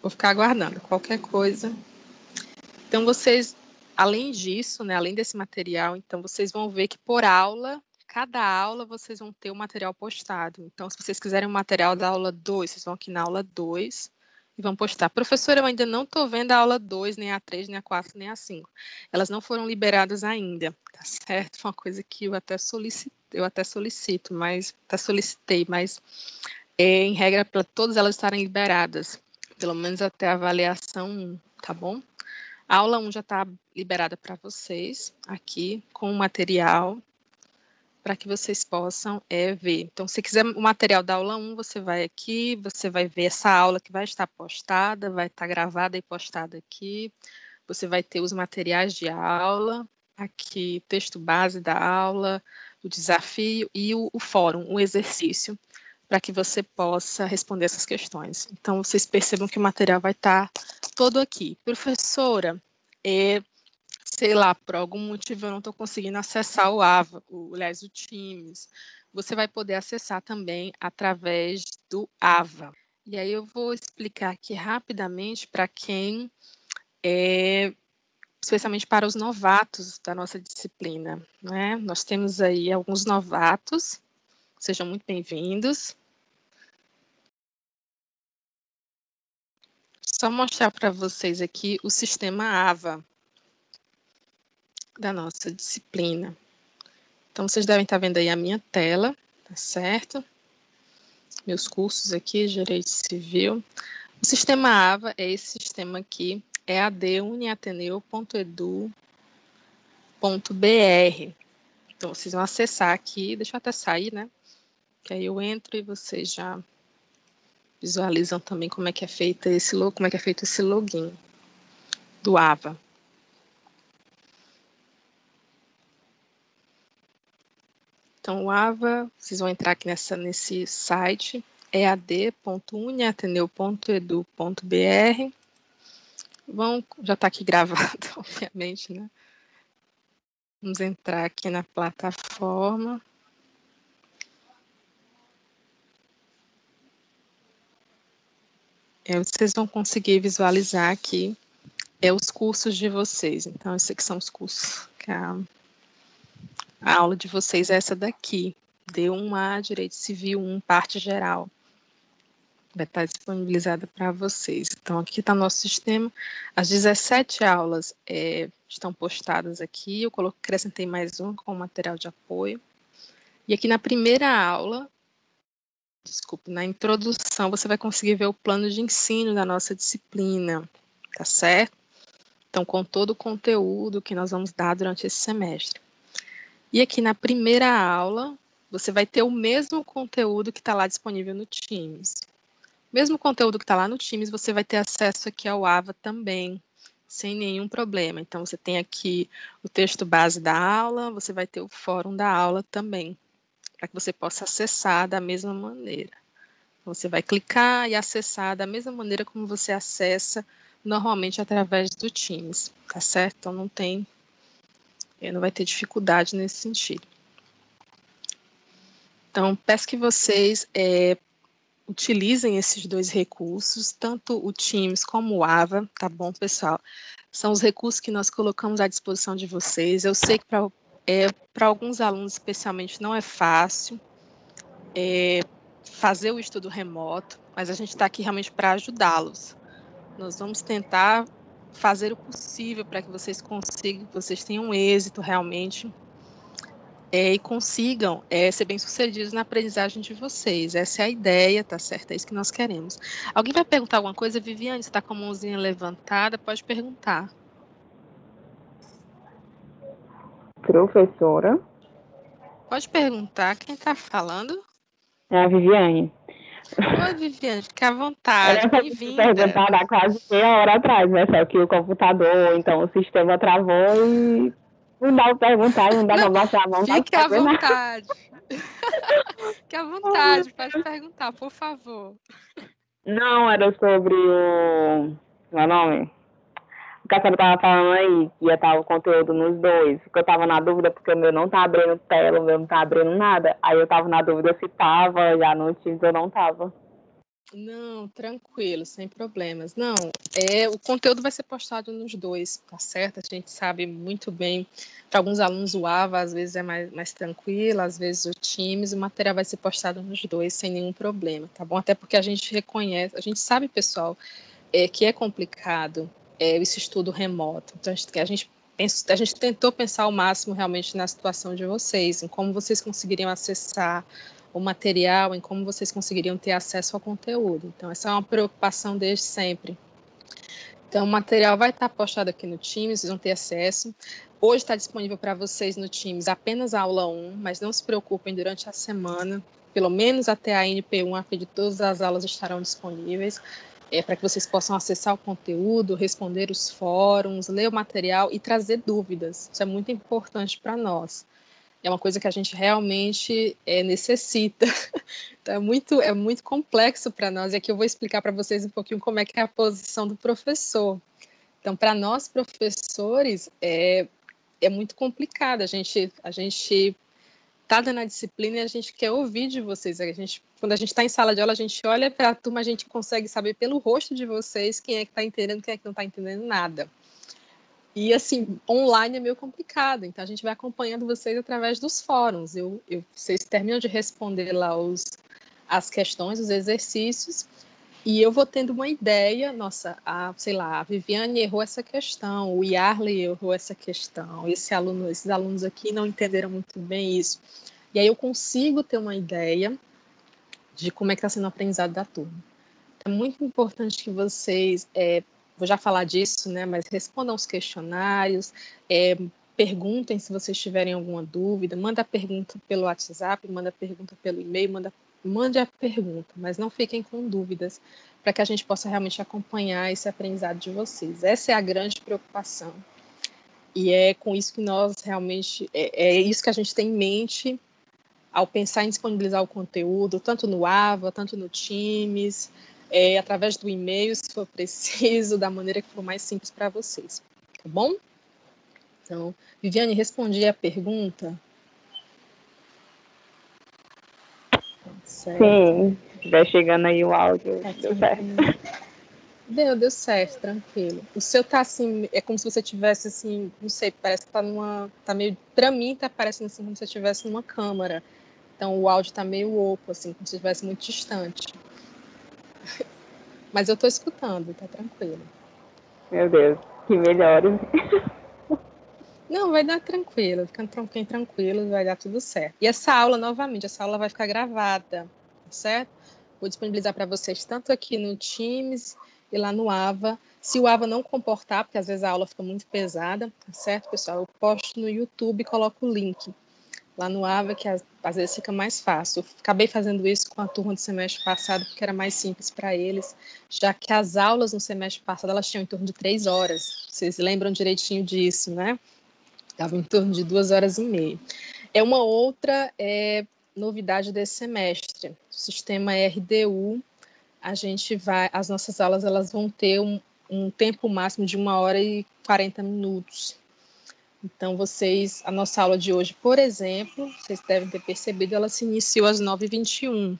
Vou ficar aguardando qualquer coisa. Então, vocês, além disso, né, além desse material, então vocês vão ver que por aula, cada aula, vocês vão ter o um material postado. Então, se vocês quiserem o um material da aula 2, vocês vão aqui na aula 2 e vão postar. Professora, eu ainda não estou vendo a aula 2, nem a 3, nem a 4, nem a 5. Elas não foram liberadas ainda, tá certo? Foi uma coisa que eu até solicitei, eu até solicito, mas até solicitei, mas é, em regra para todas elas estarem liberadas, pelo menos até a avaliação 1, tá bom? A aula 1 já está liberada para vocês aqui com o material para que vocês possam é, ver. Então, se quiser o material da aula 1, você vai aqui, você vai ver essa aula que vai estar postada, vai estar gravada e postada aqui. Você vai ter os materiais de aula, aqui, texto base da aula, o desafio e o, o fórum, o exercício, para que você possa responder essas questões. Então, vocês percebam que o material vai estar todo aqui. Professora, é, sei lá, por algum motivo eu não estou conseguindo acessar o AVA, o, aliás, o Teams, você vai poder acessar também através do AVA. E aí eu vou explicar aqui rapidamente para quem é, especialmente para os novatos da nossa disciplina. Né? Nós temos aí alguns novatos, sejam muito bem-vindos. Só mostrar para vocês aqui o sistema AVA da nossa disciplina. Então, vocês devem estar vendo aí a minha tela, tá certo? Meus cursos aqui, Direito Civil. O sistema AVA é esse sistema aqui, é aduniateneu.edu.br. Então, vocês vão acessar aqui, deixa eu até sair, né? Que aí eu entro e vocês já visualizam também como é que é feito esse como é que é feito esse login do AVA. Então, o AVA, vocês vão entrar aqui nessa, nesse site, ead.uniateneu.edu.br. Vão, já está aqui gravado, obviamente, né? Vamos entrar aqui na plataforma. É, vocês vão conseguir visualizar aqui é os cursos de vocês. Então, esses aqui são os cursos a a aula de vocês é essa daqui, D1A, Direito Civil 1, parte geral. Vai estar disponibilizada para vocês. Então, aqui está nosso sistema. As 17 aulas é, estão postadas aqui. Eu coloquei, acrescentei mais uma com material de apoio. E aqui na primeira aula, desculpe, na introdução, você vai conseguir ver o plano de ensino da nossa disciplina, tá certo? Então, com todo o conteúdo que nós vamos dar durante esse semestre. E aqui na primeira aula, você vai ter o mesmo conteúdo que está lá disponível no Teams. Mesmo conteúdo que está lá no Teams, você vai ter acesso aqui ao AVA também, sem nenhum problema. Então, você tem aqui o texto base da aula, você vai ter o fórum da aula também, para que você possa acessar da mesma maneira. Você vai clicar e acessar da mesma maneira como você acessa normalmente através do Teams, tá certo? Então, não tem não vai ter dificuldade nesse sentido. Então, peço que vocês é, utilizem esses dois recursos, tanto o Teams como o AVA, tá bom, pessoal? São os recursos que nós colocamos à disposição de vocês. Eu sei que para é, alguns alunos, especialmente, não é fácil é, fazer o estudo remoto, mas a gente está aqui realmente para ajudá-los. Nós vamos tentar fazer o possível para que vocês consigam, que vocês tenham êxito realmente é, e consigam é, ser bem-sucedidos na aprendizagem de vocês. Essa é a ideia, tá certo? É isso que nós queremos. Alguém vai perguntar alguma coisa? Viviane, você está com a mãozinha levantada? Pode perguntar. Professora? Pode perguntar. Quem está falando? É a Viviane. Oi, Viviane, fique à vontade. Bem-vinda. perguntar há quase meia hora atrás, né? Só que o computador, então o sistema travou e não dá para perguntar, não dá para baixar a mão. Fique à vontade. fique à vontade, pode perguntar, por favor. Não, era sobre o. Meu é nome? O que a senhora estava falando aí, que ia estar o conteúdo nos dois. Porque eu estava na dúvida, porque o meu não tá abrindo tela, o meu não tá abrindo nada. Aí eu estava na dúvida se estava já no Teams ou não estava. Não, tranquilo, sem problemas. Não, é o conteúdo vai ser postado nos dois, tá certo? A gente sabe muito bem. Para alguns alunos o AVA às vezes é mais, mais tranquilo, às vezes o Teams, o material vai ser postado nos dois sem nenhum problema, tá bom? Até porque a gente reconhece, a gente sabe, pessoal, é, que é complicado é, esse estudo remoto. Então a gente, a gente a gente tentou pensar ao máximo realmente na situação de vocês, em como vocês conseguiriam acessar o material, em como vocês conseguiriam ter acesso ao conteúdo. Então, essa é uma preocupação desde sempre. Então, o material vai estar postado aqui no Teams, vocês vão ter acesso. Hoje está disponível para vocês no Teams apenas a aula 1, mas não se preocupem, durante a semana, pelo menos até a NP1, acredito que todas as aulas estarão disponíveis, é, para que vocês possam acessar o conteúdo, responder os fóruns, ler o material e trazer dúvidas. Isso é muito importante para nós é uma coisa que a gente realmente é, necessita. Então, é muito, é muito complexo para nós, e aqui eu vou explicar para vocês um pouquinho como é que é a posição do professor. Então, para nós professores, é, é muito complicado. A gente a gente está dando a disciplina e a gente quer ouvir de vocês. A gente, quando a gente está em sala de aula, a gente olha para a turma, a gente consegue saber pelo rosto de vocês quem é que está entendendo, quem é que não está entendendo nada. E assim, online é meio complicado, então a gente vai acompanhando vocês através dos fóruns. Eu, eu, vocês terminam de responder lá os, as questões, os exercícios, e eu vou tendo uma ideia, nossa, a, sei lá, a Viviane errou essa questão, o Yarley errou essa questão, esse aluno, esses alunos aqui não entenderam muito bem isso. E aí eu consigo ter uma ideia de como é que está sendo o aprendizado da turma. É muito importante que vocês é, vou já falar disso, né? Mas respondam os questionários, é, perguntem se vocês tiverem alguma dúvida, manda a pergunta pelo WhatsApp, manda a pergunta pelo e-mail, manda, mande a pergunta, mas não fiquem com dúvidas, para que a gente possa realmente acompanhar esse aprendizado de vocês. Essa é a grande preocupação. E é com isso que nós realmente, é, é isso que a gente tem em mente ao pensar em disponibilizar o conteúdo, tanto no AVA, tanto no Teams, é, através do e-mail, se for preciso, da maneira que for mais simples para vocês, tá bom? Então, Viviane, respondi a pergunta? Certo. Sim, vai chegando aí o áudio, tá deu certo. Deu, deu certo, tranquilo. O seu tá assim, é como se você tivesse assim, não sei, parece que tá numa, tá meio, para mim tá parecendo assim como se você estivesse numa câmara. Então o áudio tá meio oco, assim, como se estivesse muito distante. Mas eu estou escutando, tá tranquilo. Meu Deus, que melhore. Não, vai dar tranquilo, ficando tranquilo, tranquilo, vai dar tudo certo. E essa aula, novamente, essa aula vai ficar gravada, tá certo? Vou disponibilizar para vocês tanto aqui no Teams e lá no AVA. Se o AVA não comportar, porque às vezes a aula fica muito pesada, tá certo, pessoal? Eu posto no YouTube e coloco o link lá no AVA, que às, às, vezes fica mais fácil. Eu acabei fazendo isso com a turma do semestre passado, porque era mais simples para eles, já que as aulas no semestre passado elas tinham em torno de três horas. Vocês lembram direitinho disso, né? Estava em torno de duas horas e meia. É uma outra é, novidade desse semestre. O sistema RDU, a gente vai, as nossas aulas elas vão ter um, um tempo máximo de uma hora e 40 minutos. Então, vocês, a nossa aula de hoje, por exemplo, vocês devem ter percebido, ela se iniciou às 9h21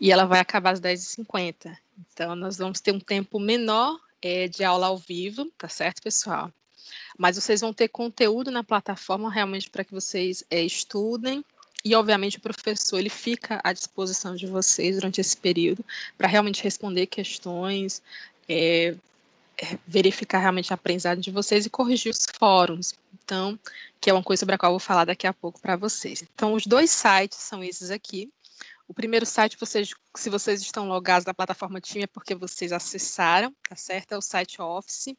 e ela vai acabar às 10h50. Então, nós vamos ter um tempo menor é, de aula ao vivo, tá certo, pessoal? Mas vocês vão ter conteúdo na plataforma realmente para que vocês é, estudem e, obviamente, o professor ele fica à disposição de vocês durante esse período para realmente responder questões, é, verificar realmente a aprendizagem de vocês e corrigir os fóruns. Então, que é uma coisa sobre a qual eu vou falar daqui a pouco para vocês. Então, os dois sites são esses aqui. O primeiro site, vocês, se vocês estão logados na plataforma Team, é porque vocês acessaram, tá certo? É o site Office.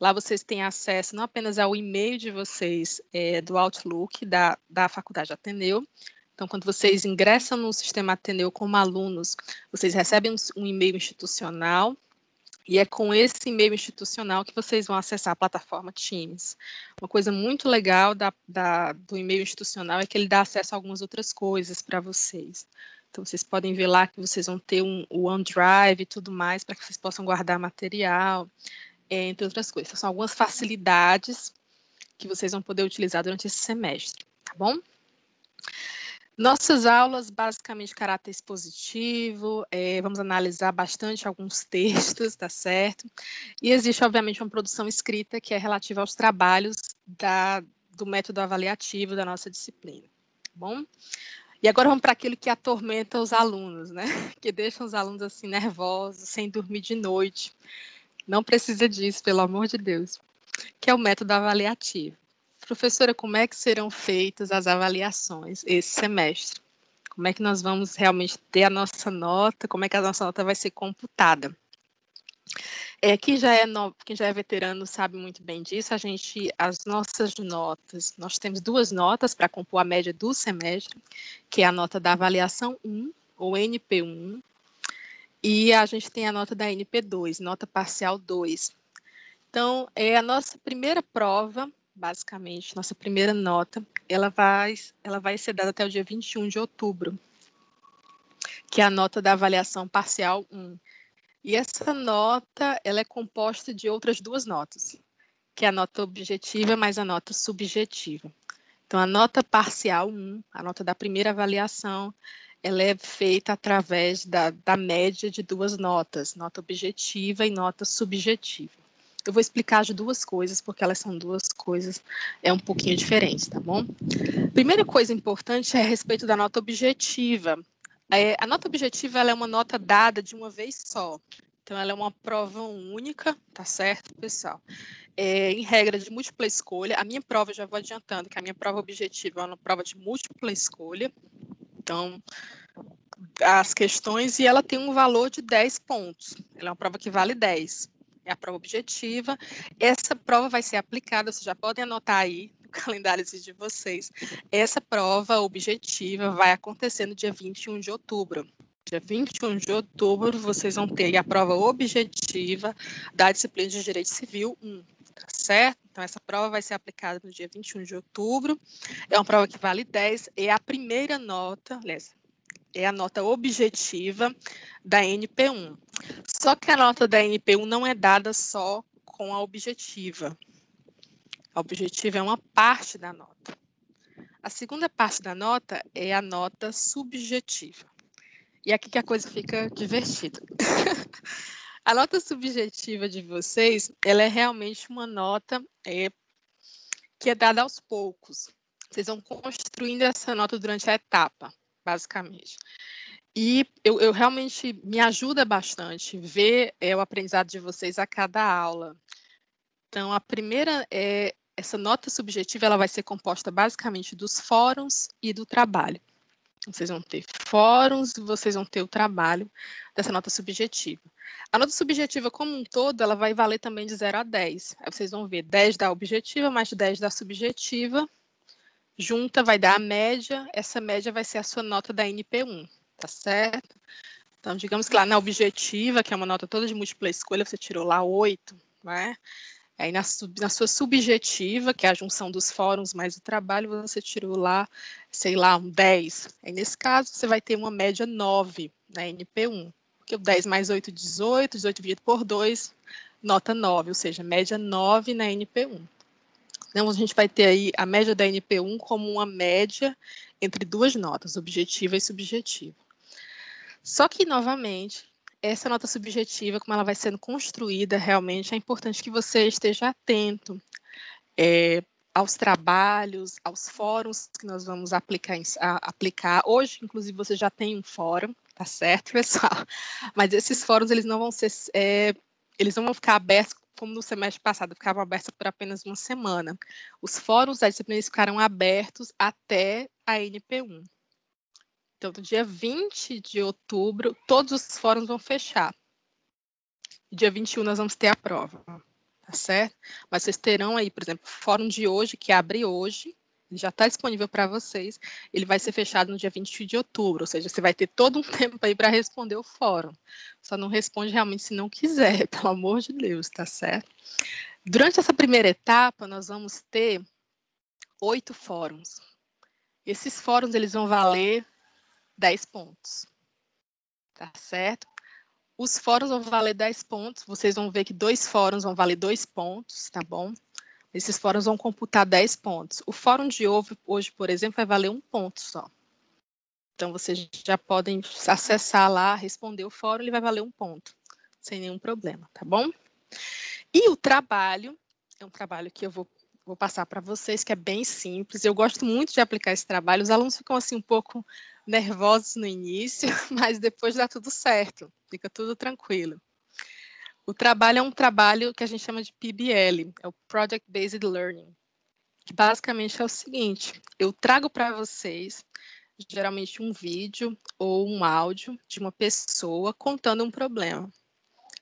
Lá vocês têm acesso não apenas ao e-mail de vocês é, do Outlook da, da Faculdade Ateneu, então, quando vocês ingressam no sistema Ateneu como alunos, vocês recebem um e-mail institucional e é com esse e-mail institucional que vocês vão acessar a plataforma Teams. Uma coisa muito legal da, da, do e-mail institucional é que ele dá acesso a algumas outras coisas para vocês. Então, vocês podem ver lá que vocês vão ter um, o OneDrive e tudo mais, para que vocês possam guardar material, é, entre outras coisas. Então, são algumas facilidades que vocês vão poder utilizar durante esse semestre, tá bom? Nossas aulas, basicamente, caráter expositivo, é, vamos analisar bastante alguns textos, tá certo? E existe, obviamente, uma produção escrita que é relativa aos trabalhos da, do método avaliativo da nossa disciplina, tá bom? E agora vamos para aquilo que atormenta os alunos, né? Que deixa os alunos assim nervosos, sem dormir de noite. Não precisa disso, pelo amor de Deus. Que é o método avaliativo. Professora, como é que serão feitas as avaliações esse semestre? Como é que nós vamos realmente ter a nossa nota? Como é que a nossa nota vai ser computada? É, quem, já é no, quem já é veterano sabe muito bem disso. A gente, as nossas notas, nós temos duas notas para compor a média do semestre, que é a nota da avaliação 1, ou NP1, e a gente tem a nota da NP2, nota parcial 2. Então, é a nossa primeira prova basicamente, nossa primeira nota, ela vai, ela vai ser dada até o dia 21 de outubro, que é a nota da avaliação parcial 1. E essa nota, ela é composta de outras duas notas, que é a nota objetiva mais a nota subjetiva. Então, a nota parcial 1, a nota da primeira avaliação, ela é feita através da, da média de duas notas, nota objetiva e nota subjetiva. Eu vou explicar as duas coisas, porque elas são duas coisas é um pouquinho diferentes, tá bom? Primeira coisa importante é a respeito da nota objetiva. É, a nota objetiva é uma nota dada de uma vez só. Então, ela é uma prova única, tá certo, pessoal? É, em regra de múltipla escolha. A minha prova, já vou adiantando, que a minha prova objetiva é uma prova de múltipla escolha. Então, as questões, e ela tem um valor de 10 pontos. Ela é uma prova que vale 10 é a prova objetiva. Essa prova vai ser aplicada, vocês já podem anotar aí no calendário de vocês. Essa prova objetiva vai acontecer no dia 21 de outubro. Dia 21 de outubro, vocês vão ter a prova objetiva da disciplina de Direito Civil 1, tá certo? Então, essa prova vai ser aplicada no dia 21 de outubro. É uma prova que vale 10, é a primeira nota, aliás, é a nota objetiva da NP1. Só que a nota da NP1 não é dada só com a objetiva. A objetiva é uma parte da nota. A segunda parte da nota é a nota subjetiva. E aqui que a coisa fica divertida. a nota subjetiva de vocês, ela é realmente uma nota é, que é dada aos poucos. Vocês vão construindo essa nota durante a etapa basicamente. E eu, eu, realmente me ajuda bastante ver é, o aprendizado de vocês a cada aula. Então, a primeira é essa nota subjetiva, ela vai ser composta basicamente dos fóruns e do trabalho. Vocês vão ter fóruns, vocês vão ter o trabalho dessa nota subjetiva. A nota subjetiva como um todo, ela vai valer também de 0 a 10. Aí vocês vão ver 10 da objetiva mais 10 da subjetiva, junta vai dar a média, essa média vai ser a sua nota da NP1, tá certo? Então, digamos que lá na objetiva, que é uma nota toda de múltipla escolha, você tirou lá 8, né? Aí na, na, sua subjetiva, que é a junção dos fóruns mais o trabalho, você tirou lá, sei lá, um 10. Aí nesse caso, você vai ter uma média 9 na NP1. Porque o 10 mais 8, 18, 18 dividido por 2, nota 9, ou seja, média 9 na NP1. Então, a gente vai ter aí a média da NP1 como uma média entre duas notas, objetiva e subjetiva. Só que, novamente, essa nota subjetiva, como ela vai sendo construída, realmente é importante que você esteja atento é, aos trabalhos, aos fóruns que nós vamos aplicar, a, aplicar. Hoje, inclusive, você já tem um fórum, tá certo, pessoal? Mas esses fóruns, eles não vão ser, é, eles não vão ficar abertos como no semestre passado, ficavam abertos por apenas uma semana. Os fóruns da disciplina ficaram abertos até a NP1. Então, no dia 20 de outubro, todos os fóruns vão fechar. Dia 21 nós vamos ter a prova, tá certo? Mas vocês terão aí, por exemplo, o fórum de hoje, que abre hoje, já está disponível para vocês. Ele vai ser fechado no dia 20 de outubro, ou seja, você vai ter todo um tempo aí para responder o fórum. Só não responde realmente se não quiser, pelo amor de Deus, tá certo? Durante essa primeira etapa, nós vamos ter oito fóruns. Esses fóruns eles vão valer 10 pontos. Tá certo? Os fóruns vão valer 10 pontos. Vocês vão ver que dois fóruns vão valer dois pontos, tá bom? Esses fóruns vão computar 10 pontos. O fórum de hoje, por exemplo, vai valer um ponto só. Então, vocês já podem acessar lá, responder o fórum, ele vai valer um ponto, sem nenhum problema, tá bom? E o trabalho, é um trabalho que eu vou, vou passar para vocês, que é bem simples. Eu gosto muito de aplicar esse trabalho. Os alunos ficam assim um pouco nervosos no início, mas depois dá tudo certo, fica tudo tranquilo. O trabalho é um trabalho que a gente chama de PBL, é o Project Based Learning, que basicamente é o seguinte: eu trago para vocês geralmente um vídeo ou um áudio de uma pessoa contando um problema.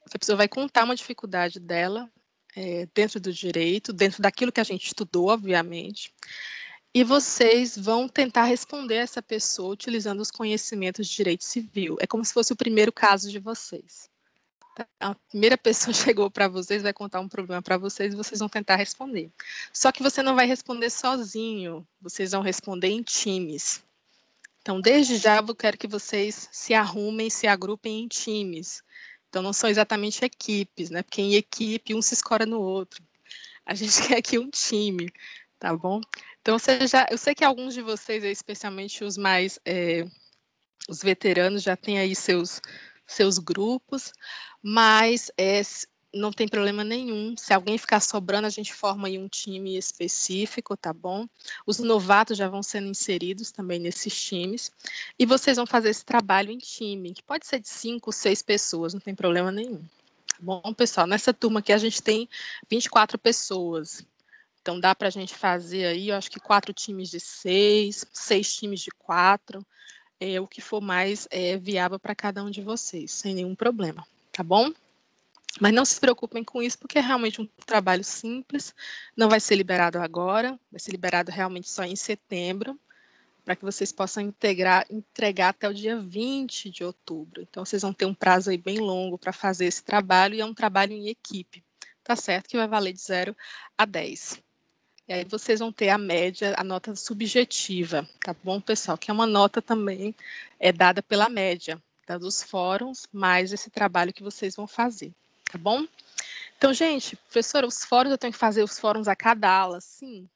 Essa pessoa vai contar uma dificuldade dela é, dentro do direito, dentro daquilo que a gente estudou, obviamente, e vocês vão tentar responder essa pessoa utilizando os conhecimentos de direito civil. É como se fosse o primeiro caso de vocês. A primeira pessoa chegou para vocês, vai contar um problema para vocês e vocês vão tentar responder. Só que você não vai responder sozinho, vocês vão responder em times. Então, desde já, eu quero que vocês se arrumem, se agrupem em times. Então, não são exatamente equipes, né? Porque em equipe, um se escora no outro. A gente quer aqui um time, tá bom? Então, já, eu sei que alguns de vocês, especialmente os mais, é, os veteranos, já têm aí seus, seus grupos, mas é, não tem problema nenhum. Se alguém ficar sobrando, a gente forma aí um time específico, tá bom? Os novatos já vão sendo inseridos também nesses times. E vocês vão fazer esse trabalho em time, que pode ser de cinco, seis pessoas, não tem problema nenhum. Tá bom, pessoal? Nessa turma aqui a gente tem 24 pessoas. Então dá para a gente fazer aí, eu acho que quatro times de seis, seis times de quatro, é o que for mais é, viável para cada um de vocês, sem nenhum problema, tá bom? Mas não se preocupem com isso, porque é realmente um trabalho simples, não vai ser liberado agora, vai ser liberado realmente só em setembro, para que vocês possam integrar, entregar até o dia 20 de outubro. Então, vocês vão ter um prazo aí bem longo para fazer esse trabalho, e é um trabalho em equipe, tá certo? Que vai valer de 0 a 10. E aí vocês vão ter a média, a nota subjetiva, tá bom, pessoal? Que é uma nota também é dada pela média dos fóruns, mais esse trabalho que vocês vão fazer tá bom? Então, gente, professora, os fóruns eu tenho que fazer os fóruns a cada aula, sim.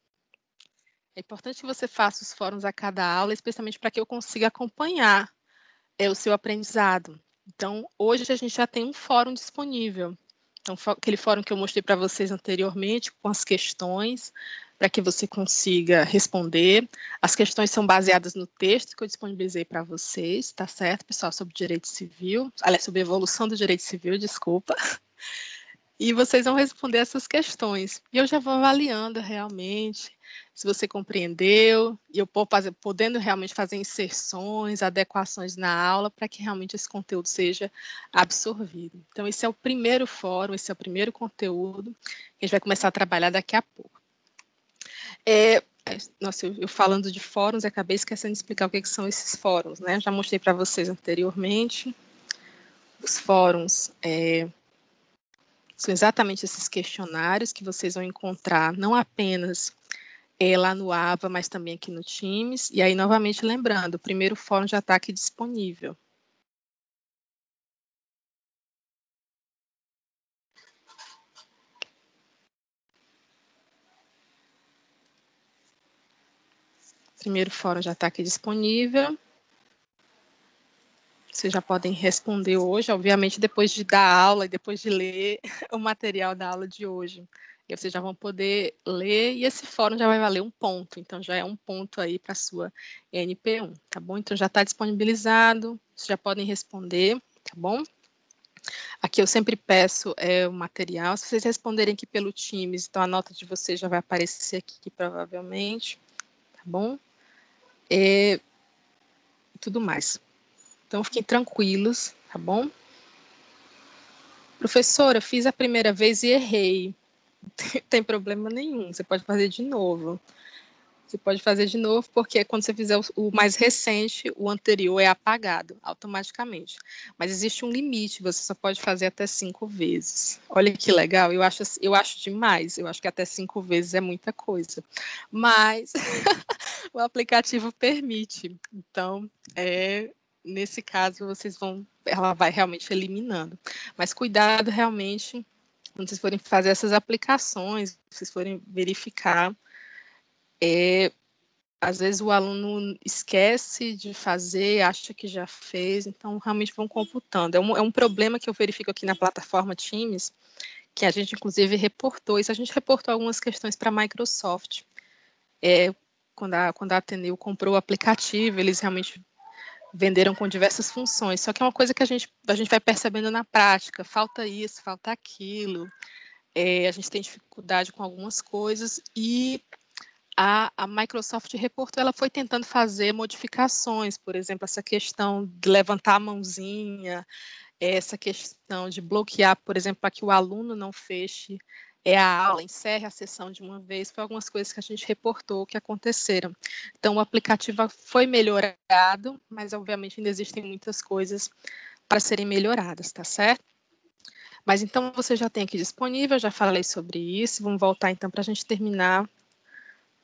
É importante que você faça os fóruns a cada aula, especialmente para que eu consiga acompanhar é, o seu aprendizado. Então, hoje a gente já tem um fórum disponível. Então, aquele fórum que eu mostrei para vocês anteriormente, com as questões, para que você consiga responder. As questões são baseadas no texto que eu disponibilizei para vocês, tá certo, pessoal, sobre direito civil, aliás, sobre evolução do direito civil, desculpa. E vocês vão responder essas questões. E eu já vou avaliando realmente se você compreendeu, e eu podendo realmente fazer inserções, adequações na aula, para que realmente esse conteúdo seja absorvido. Então, esse é o primeiro fórum, esse é o primeiro conteúdo que a gente vai começar a trabalhar daqui a pouco. É, é, nossa, eu, eu, falando de fóruns, acabei esquecendo de explicar o que, que são esses fóruns, né? Já mostrei para vocês anteriormente. Os fóruns é, são exatamente esses questionários que vocês vão encontrar, não apenas é, lá no AVA, mas também aqui no Teams. E aí, novamente, lembrando, o primeiro fórum já está aqui disponível. Primeiro fórum já está aqui disponível. Vocês já podem responder hoje, obviamente, depois de dar aula e depois de ler o material da aula de hoje. E vocês já vão poder ler e esse fórum já vai valer um ponto. Então, já é um ponto aí para a sua NP1, tá bom? Então, já está disponibilizado, vocês já podem responder, tá bom? Aqui eu sempre peço é, o material. Se vocês responderem aqui pelo Teams, então a nota de vocês já vai aparecer aqui, provavelmente, tá bom? E tudo mais. Então, fiquem tranquilos, tá bom? Professora, fiz a primeira vez e errei. Não tem problema nenhum, você pode fazer de novo. Você pode fazer de novo, porque quando você fizer o, mais recente, o anterior é apagado automaticamente. Mas existe um limite, você só pode fazer até cinco vezes. Olha que legal, eu acho, eu acho demais, eu acho que até cinco vezes é muita coisa. Mas o aplicativo permite. Então, é, nesse caso, vocês vão, ela vai realmente eliminando. Mas cuidado realmente quando vocês forem fazer essas aplicações, vocês forem verificar é, às vezes o aluno esquece de fazer, acha que já fez, então realmente vão computando. É um, é um problema que eu verifico aqui na plataforma Teams, que a gente inclusive reportou, isso a gente reportou algumas questões para a Microsoft. É, quando, a, quando a Ateneu comprou o aplicativo, eles realmente venderam com diversas funções, só que é uma coisa que a gente, a gente vai percebendo na prática, falta isso, falta aquilo, é, a gente tem dificuldade com algumas coisas, e a, a, Microsoft reportou, ela foi tentando fazer modificações, por exemplo, essa questão de levantar a mãozinha, essa questão de bloquear, por exemplo, para que o aluno não feche é a aula, encerre a sessão de uma vez, foi algumas coisas que a gente reportou que aconteceram. Então, o aplicativo foi melhorado, mas obviamente ainda existem muitas coisas para serem melhoradas, tá certo? Mas então você já tem aqui disponível, já falei sobre isso, vamos voltar então para a gente terminar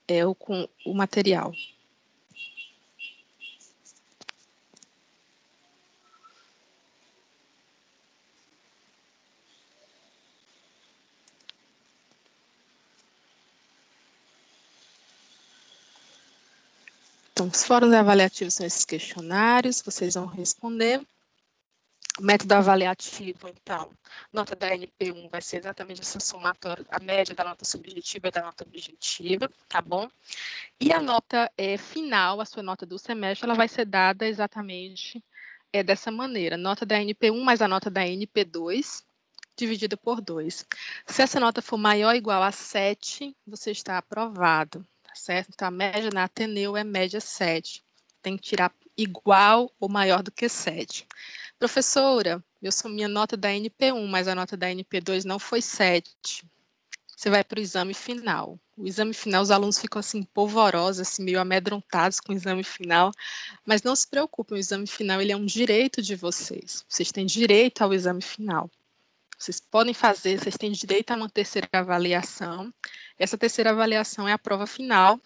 é, o, com o material. Então, os fóruns avaliativos são esses questionários, vocês vão responder. Método avaliativo, então, nota da NP1 vai ser exatamente essa somatória, a média da nota subjetiva e da nota objetiva, tá bom? E a nota é, final, a sua nota do semestre, ela vai ser dada exatamente é, dessa maneira. Nota da NP1 mais a nota da NP2, dividida por 2. Se essa nota for maior ou igual a 7, você está aprovado certo? Então, a média na Ateneu é média 7. Tem que tirar igual ou maior do que 7. Professora, eu sou minha nota da NP1, mas a nota da NP2 não foi 7. Você vai para o exame final. O exame final, os alunos ficam assim, polvorosos, assim, meio amedrontados com o exame final, mas não se preocupem, o exame final ele é um direito de vocês. Vocês têm direito ao exame final. Vocês podem fazer, vocês têm direito a uma terceira avaliação. Essa terceira avaliação é a prova final,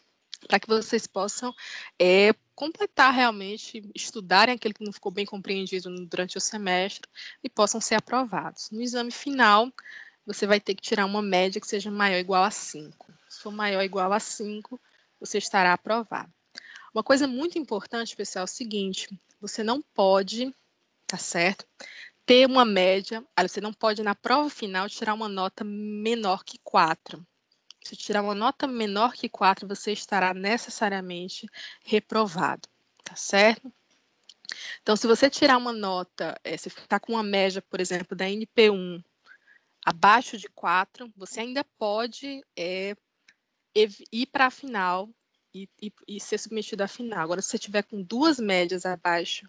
para que vocês possam é, completar realmente, estudarem aquilo que não ficou bem compreendido durante o semestre e possam ser aprovados. No exame final, você vai ter que tirar uma média que seja maior ou igual a 5. Se for maior ou igual a 5, você estará aprovado. Uma coisa muito importante, pessoal, é o seguinte: você não pode, tá certo? ter uma média, você não pode na prova final tirar uma nota menor que 4. Se tirar uma nota menor que 4, você estará necessariamente reprovado, tá certo? Então, se você tirar uma nota, é, se está com uma média, por exemplo, da NP1 abaixo de 4, você ainda pode é, ir para a final e, e, e, ser submetido à final. Agora, se você tiver com duas médias abaixo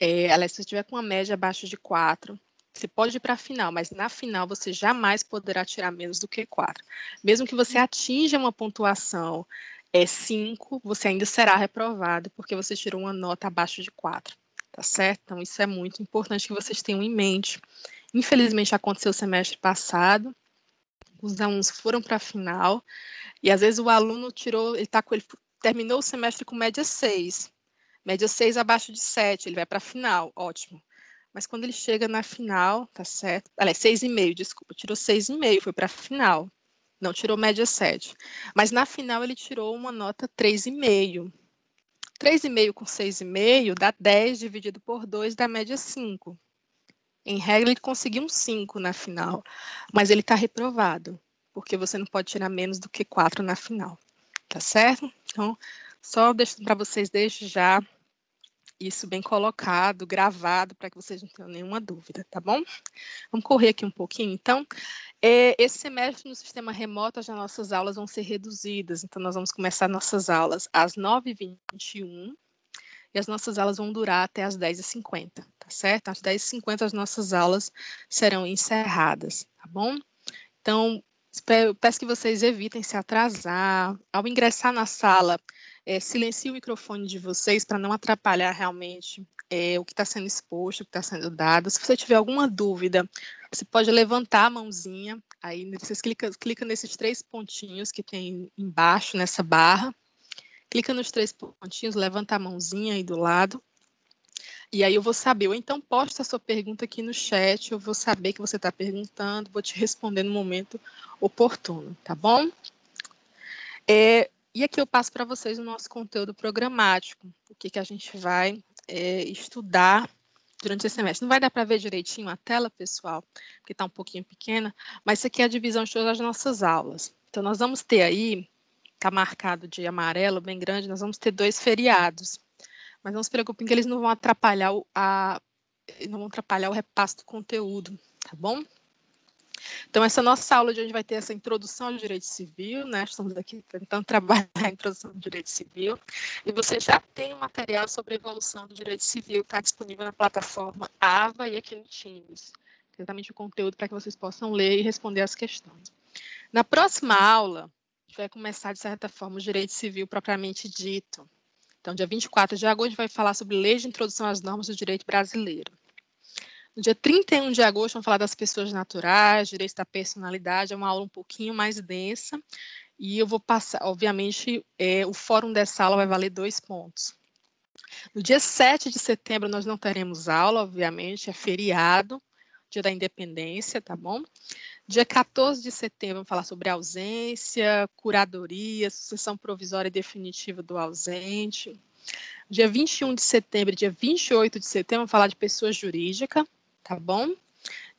é, aliás, se tiver com uma média abaixo de 4, você pode ir para a final, mas na final você jamais poderá tirar menos do que 4. Mesmo que você atinja uma pontuação é 5, você ainda será reprovado porque você tirou uma nota abaixo de 4, tá certo? Então isso é muito importante que vocês tenham em mente. Infelizmente aconteceu o semestre passado, os alunos foram para a final e às vezes o aluno tirou, ele tá com ele terminou o semestre com média 6, Média 6 abaixo de 7, ele vai para a final, ótimo. Mas quando ele chega na final, tá certo? Aliás, 6,5, desculpa, tirou 6,5, foi para a final. Não tirou média 7. Mas na final ele tirou uma nota 3,5. 3,5 com 6,5 dá 10 dividido por 2 dá média 5. Em regra, ele conseguiu um 5 na final, mas ele está reprovado, porque você não pode tirar menos do que 4 na final, tá certo? Então, só deixo para vocês desde já isso bem colocado, gravado, para que vocês não tenham nenhuma dúvida, tá bom? Vamos correr aqui um pouquinho, então. É, esse semestre no sistema remoto, as nossas aulas vão ser reduzidas, então nós vamos começar nossas aulas às 9h21 e as nossas aulas vão durar até às 10h50, tá certo? Às 10h50 as nossas aulas serão encerradas, tá bom? Então, peço que vocês evitem se atrasar. Ao ingressar na sala, é, silencie o microfone de vocês para não atrapalhar realmente é, o que está sendo exposto, o que está sendo dado. Se você tiver alguma dúvida, você pode levantar a mãozinha, aí vocês clicam clica nesses três pontinhos que tem embaixo, nessa barra, clica nos três pontinhos, levanta a mãozinha aí do lado, e aí eu vou saber, ou então posta a sua pergunta aqui no chat, eu vou saber que você está perguntando, vou te responder no momento oportuno, tá bom? É, E aqui eu passo para vocês o nosso conteúdo programático, o que, que a gente vai é, estudar durante esse semestre. Não vai dar para ver direitinho a tela, pessoal, porque está um pouquinho pequena, mas isso aqui é a divisão de todas as nossas aulas. Então, nós vamos ter aí, está marcado de amarelo, bem grande, nós vamos ter dois feriados. Mas não se preocupem que eles não vão atrapalhar o, a, não vão atrapalhar o repasso do conteúdo, tá bom? Então, essa nossa aula de hoje vai ter essa introdução ao direito civil, né? Estamos aqui tentando trabalhar a introdução do direito civil. E você já tem um material sobre a evolução do direito civil, está disponível na plataforma AVA e aqui no Teams. Exatamente o conteúdo para que vocês possam ler e responder as questões. Na próxima aula, a gente vai começar, de certa forma, o direito civil propriamente dito. Então, dia 24 de agosto, a gente vai falar sobre lei de introdução às normas do direito brasileiro. No dia 31 de agosto, vamos falar das pessoas naturais, direitos da personalidade, é uma aula um pouquinho mais densa, e eu vou passar, obviamente, é, o fórum dessa aula vai valer dois pontos. No dia 7 de setembro, nós não teremos aula, obviamente, é feriado, dia da independência, tá bom? Dia 14 de setembro, vamos falar sobre ausência, curadoria, sucessão provisória e definitiva do ausente. Dia 21 de setembro, dia 28 de setembro, vamos falar de pessoa jurídica tá bom?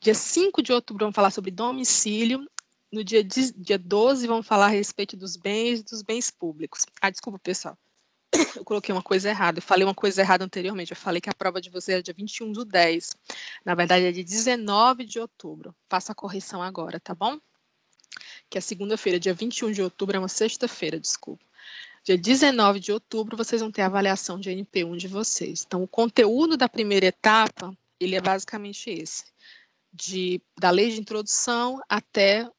Dia 5 de outubro vamos falar sobre domicílio. No dia, dia 12 vamos falar a respeito dos bens e dos bens públicos. Ah, desculpa, pessoal. Eu coloquei uma coisa errada. Eu falei uma coisa errada anteriormente. Eu falei que a prova de vocês era dia 21 do 10. Na verdade, é de 19 de outubro. Faça a correção agora, tá bom? Que é segunda-feira, dia 21 de outubro, é uma sexta-feira, desculpa. Dia 19 de outubro, vocês vão ter a avaliação de NP1 de vocês. Então, o conteúdo da primeira etapa ele é basicamente esse, de, da lei de introdução até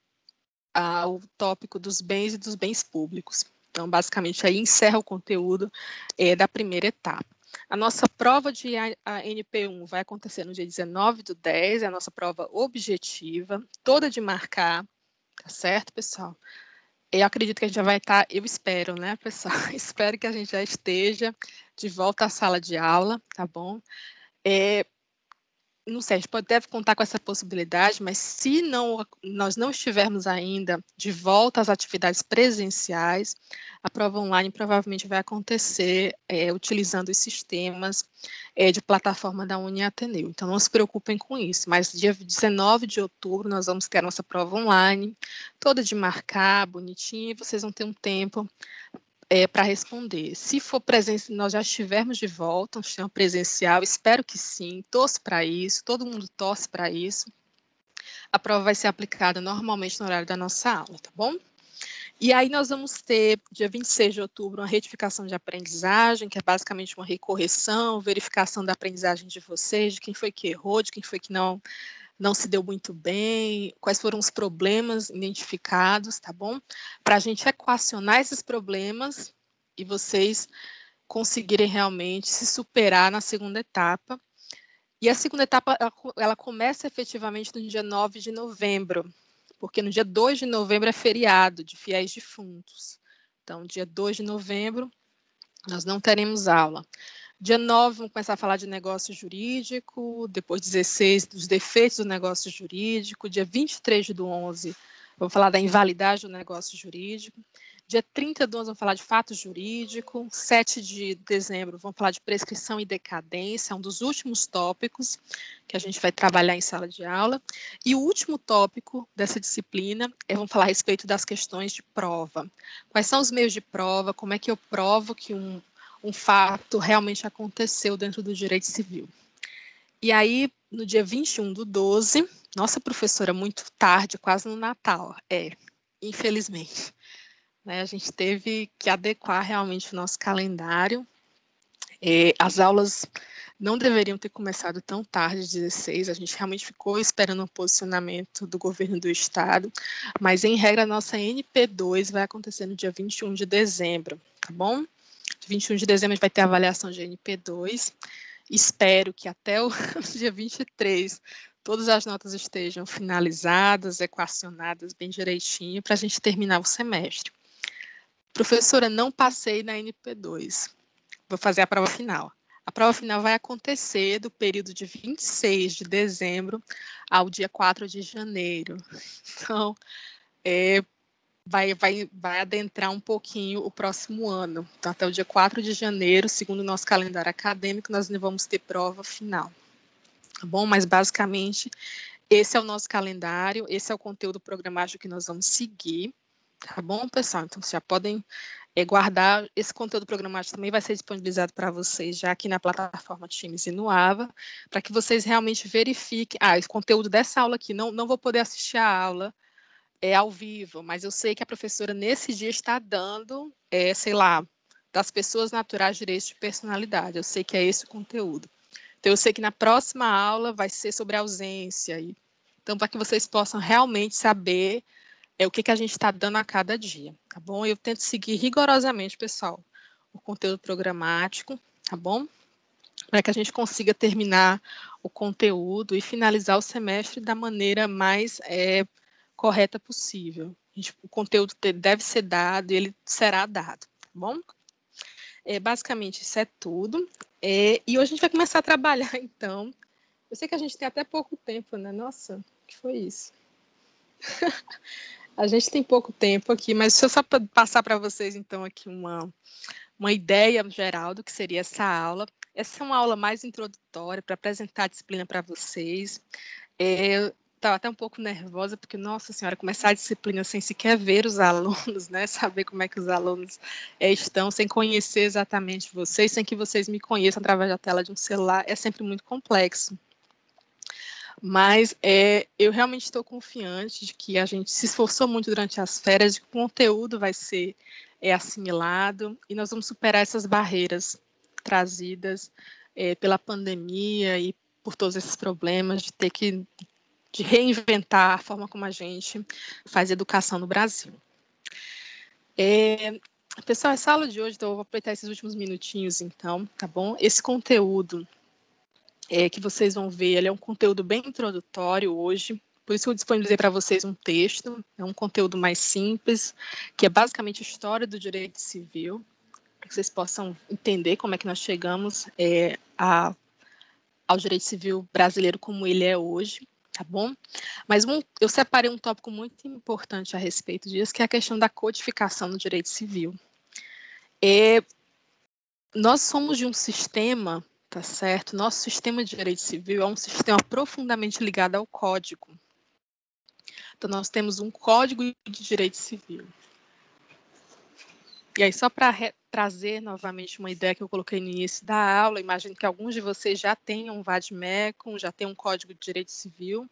o tópico dos bens e dos bens públicos. Então, basicamente, aí encerra o conteúdo é, da primeira etapa. A nossa prova de ANP1 vai acontecer no dia 19 do 10, é a nossa prova objetiva, toda de marcar, tá certo, pessoal? Eu acredito que a gente já vai estar, eu espero, né, pessoal? espero que a gente já esteja de volta à sala de aula, tá bom? É, não sei, a gente pode, deve contar com essa possibilidade, mas se não, nós não estivermos ainda de volta às atividades presenciais, a prova online provavelmente vai acontecer é, utilizando os sistemas é, de plataforma da Uniateneu. Então, não se preocupem com isso, mas dia 19 de outubro nós vamos ter a nossa prova online, toda de marcar, bonitinha, e vocês vão ter um tempo é, para responder. Se for presencial, nós já estivermos de volta, um sistema presencial, espero que sim, torço para isso, todo mundo torce para isso. A prova vai ser aplicada normalmente no horário da nossa aula, tá bom? E aí nós vamos ter, dia 26 de outubro, uma retificação de aprendizagem, que é basicamente uma recorreção, verificação da aprendizagem de vocês, de quem foi que errou, de quem foi que não não se deu muito bem, quais foram os problemas identificados, tá bom? Para a gente equacionar esses problemas e vocês conseguirem realmente se superar na segunda etapa. E a segunda etapa, ela, começa efetivamente no dia 9 de novembro, porque no dia 2 de novembro é feriado de fiéis defuntos. Então, dia 2 de novembro, nós não teremos aula. Dia 9, vamos começar a falar de negócio jurídico, depois 16, dos defeitos do negócio jurídico, dia 23 do 11, vamos falar da invalidade do negócio jurídico, dia 30 do 11, vamos falar de fato jurídico, 7 de dezembro, vamos falar de prescrição e decadência, é um dos últimos tópicos que a gente vai trabalhar em sala de aula, e o último tópico dessa disciplina é, vamos falar a respeito das questões de prova. Quais são os meios de prova, como é que eu provo que um um fato realmente aconteceu dentro do direito civil. E aí, no dia 21 do 12, nossa professora, muito tarde, quase no Natal, é, infelizmente. Né, a gente teve que adequar realmente o nosso calendário. É, as aulas não deveriam ter começado tão tarde, 16, a gente realmente ficou esperando um posicionamento do governo do estado, mas em regra a nossa NP2 vai acontecer no dia 21 de dezembro, tá bom? 21 de dezembro a gente vai ter a avaliação de NP2. Espero que até o dia 23 todas as notas estejam finalizadas, equacionadas bem direitinho, para a gente terminar o semestre. Professora, não passei na NP2. Vou fazer a prova final. A prova final vai acontecer do período de 26 de dezembro ao dia 4 de janeiro. Então, é, vai, vai, vai adentrar um pouquinho o próximo ano. Então, até o dia 4 de janeiro, segundo o nosso calendário acadêmico, nós ainda vamos ter prova final. Tá bom? Mas, basicamente, esse é o nosso calendário, esse é o conteúdo programático que nós vamos seguir. Tá bom, pessoal? Então, vocês já podem é, guardar. Esse conteúdo programático também vai ser disponibilizado para vocês já aqui na plataforma Teams e no AVA, para que vocês realmente verifiquem. Ah, esse conteúdo dessa aula aqui, não, não vou poder assistir a aula é, ao vivo, mas eu sei que a professora nesse dia está dando, é, sei lá, das pessoas naturais direitos de personalidade. Eu sei que é esse o conteúdo. Então, eu sei que na próxima aula vai ser sobre ausência. E, então, para que vocês possam realmente saber é o que, que a gente está dando a cada dia, tá bom? Eu tento seguir rigorosamente, pessoal, o conteúdo programático, tá bom? Para que a gente consiga terminar o conteúdo e finalizar o semestre da maneira mais é, correta possível. Gente, o conteúdo deve ser dado e ele será dado, tá bom? É, basicamente, isso é tudo. É, e hoje a gente vai começar a trabalhar, então. Eu sei que a gente tem até pouco tempo, né? Nossa, o que foi isso? A gente tem pouco tempo aqui, mas deixa eu só passar para vocês, então, aqui uma, uma ideia geral do que seria essa aula. Essa é uma aula mais introdutória para apresentar a disciplina para vocês. É, estava até um pouco nervosa, porque, nossa senhora, começar a disciplina sem sequer ver os alunos, né? Saber como é que os alunos é, estão, sem conhecer exatamente vocês, sem que vocês me conheçam através da tela de um celular, é sempre muito complexo. Mas é, eu realmente estou confiante de que a gente se esforçou muito durante as férias, de que o conteúdo vai ser é, assimilado e nós vamos superar essas barreiras trazidas é, pela pandemia e por todos esses problemas de ter que de reinventar a forma como a gente faz educação no Brasil. É, pessoal, essa aula de hoje, então, eu vou aproveitar esses últimos minutinhos, então, tá bom? Esse conteúdo é, que vocês vão ver, ele é um conteúdo bem introdutório hoje, por isso eu disponibilizei para vocês um texto, é um conteúdo mais simples, que é basicamente história do direito civil, para que vocês possam entender como é que nós chegamos é, a, ao direito civil brasileiro como ele é hoje, tá bom? Mas um, eu separei um tópico muito importante a respeito disso, que é a questão da codificação do direito civil. É, nós somos de um sistema Tá certo. Nosso sistema de direito civil é um sistema profundamente ligado ao código. Então, nós temos um código de direito civil. E aí, só para trazer novamente uma ideia que eu coloquei no início da aula, imagino que alguns de vocês já tenham um VADMECUM, já tenham um código de direito civil.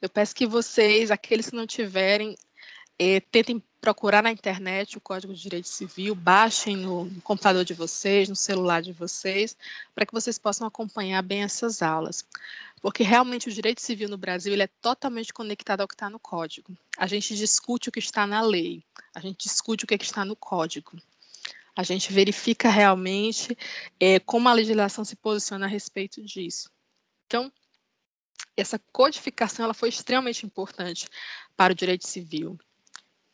Eu peço que vocês, aqueles que não tiverem, é, tentem procurar na internet o Código de Direito Civil, baixem no computador de vocês, no celular de vocês, para que vocês possam acompanhar bem essas aulas. Porque realmente o direito civil no Brasil ele é totalmente conectado ao que está no código. A gente discute o que está na lei, a gente discute o que, é que está no código. A gente verifica realmente é, como a legislação se posiciona a respeito disso. Então, essa codificação ela foi extremamente importante para o direito civil.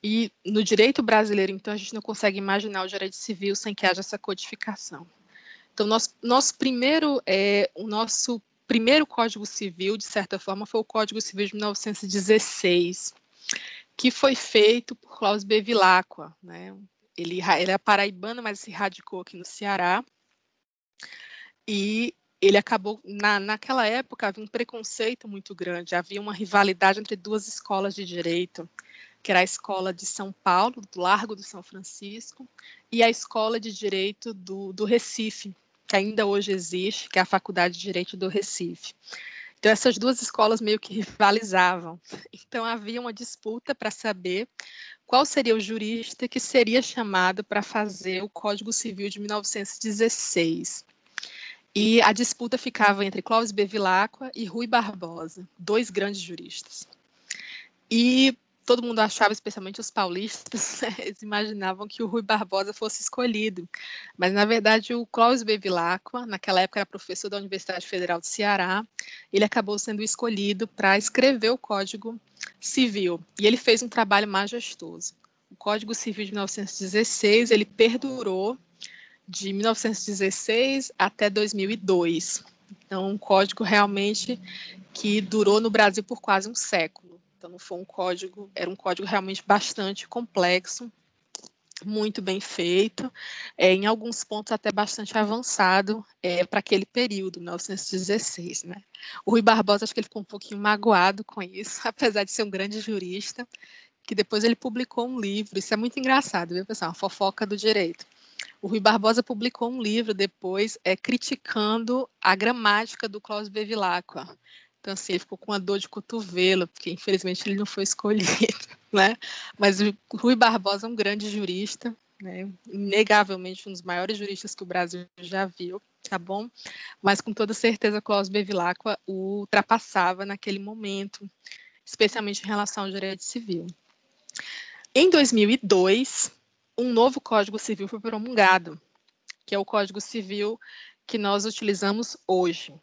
E no direito brasileiro, então, a gente não consegue imaginar o direito civil sem que haja essa codificação. Então, nosso, nosso primeiro, é, o nosso primeiro Código Civil, de certa forma, foi o Código Civil de 1916, que foi feito por Klaus Bevilacqua. Né? Ele, ele é paraibano, mas se radicou aqui no Ceará. E ele acabou, na, naquela época, havia um preconceito muito grande, havia uma rivalidade entre duas escolas de direito que era a Escola de São Paulo, do Largo do São Francisco, e a Escola de Direito do, do Recife, que ainda hoje existe, que é a Faculdade de Direito do Recife. Então, essas duas escolas meio que rivalizavam. Então, havia uma disputa para saber qual seria o jurista que seria chamado para fazer o Código Civil de 1916. E a disputa ficava entre Clóvis Bevilacqua e Rui Barbosa, dois grandes juristas. E todo mundo achava, especialmente os paulistas, né, eles imaginavam que o Rui Barbosa fosse escolhido. Mas, na verdade, o Cláudio Bevilacqua, naquela época era professor da Universidade Federal do Ceará, ele acabou sendo escolhido para escrever o Código Civil. E ele fez um trabalho majestoso. O Código Civil de 1916, ele perdurou de 1916 até 2002. Então, um código realmente que durou no Brasil por quase um século Então não foi um código, era um código realmente bastante complexo, muito bem feito, é, em alguns pontos até bastante avançado é, para aquele período, 1916. Né? O Rui Barbosa, acho que ele ficou um pouquinho magoado com isso, apesar de ser um grande jurista, que depois ele publicou um livro, isso é muito engraçado, viu, pessoal? Uma fofoca do direito. O Rui Barbosa publicou um livro depois é, criticando a gramática do Klaus Bevilacqua. Então, assim, ele ficou com uma dor de cotovelo, porque infelizmente ele não foi escolhido, né? Mas o Rui Barbosa é um grande jurista, né? Inegavelmente um dos maiores juristas que o Brasil já viu, tá bom? Mas com toda certeza Klaus Bevilacqua o ultrapassava naquele momento, especialmente em relação ao direito civil. Em 2002, um novo Código Civil foi promulgado, que é o Código Civil que nós utilizamos hoje.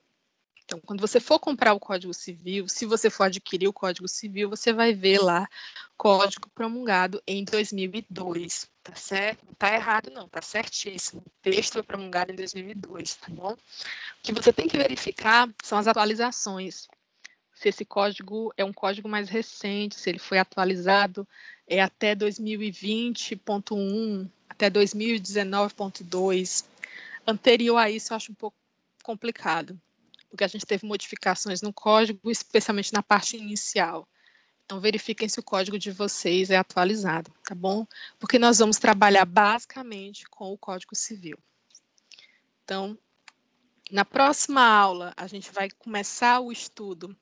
Então, quando você for comprar o Código Civil, se você for adquirir o Código Civil, você vai ver lá Código promulgado em 2002, tá certo? Não tá errado não, tá certíssimo. O texto foi promulgado em 2002, tá bom? O que você tem que verificar são as atualizações. Se esse código é um código mais recente, se ele foi atualizado é até 2020.1, até 2019.2. Anterior a isso, eu acho um pouco complicado, porque a gente teve modificações no código, especialmente na parte inicial. Então, verifiquem se o código de vocês é atualizado, tá bom? Porque nós vamos trabalhar basicamente com o Código Civil. Então, na próxima aula, a gente vai começar o estudo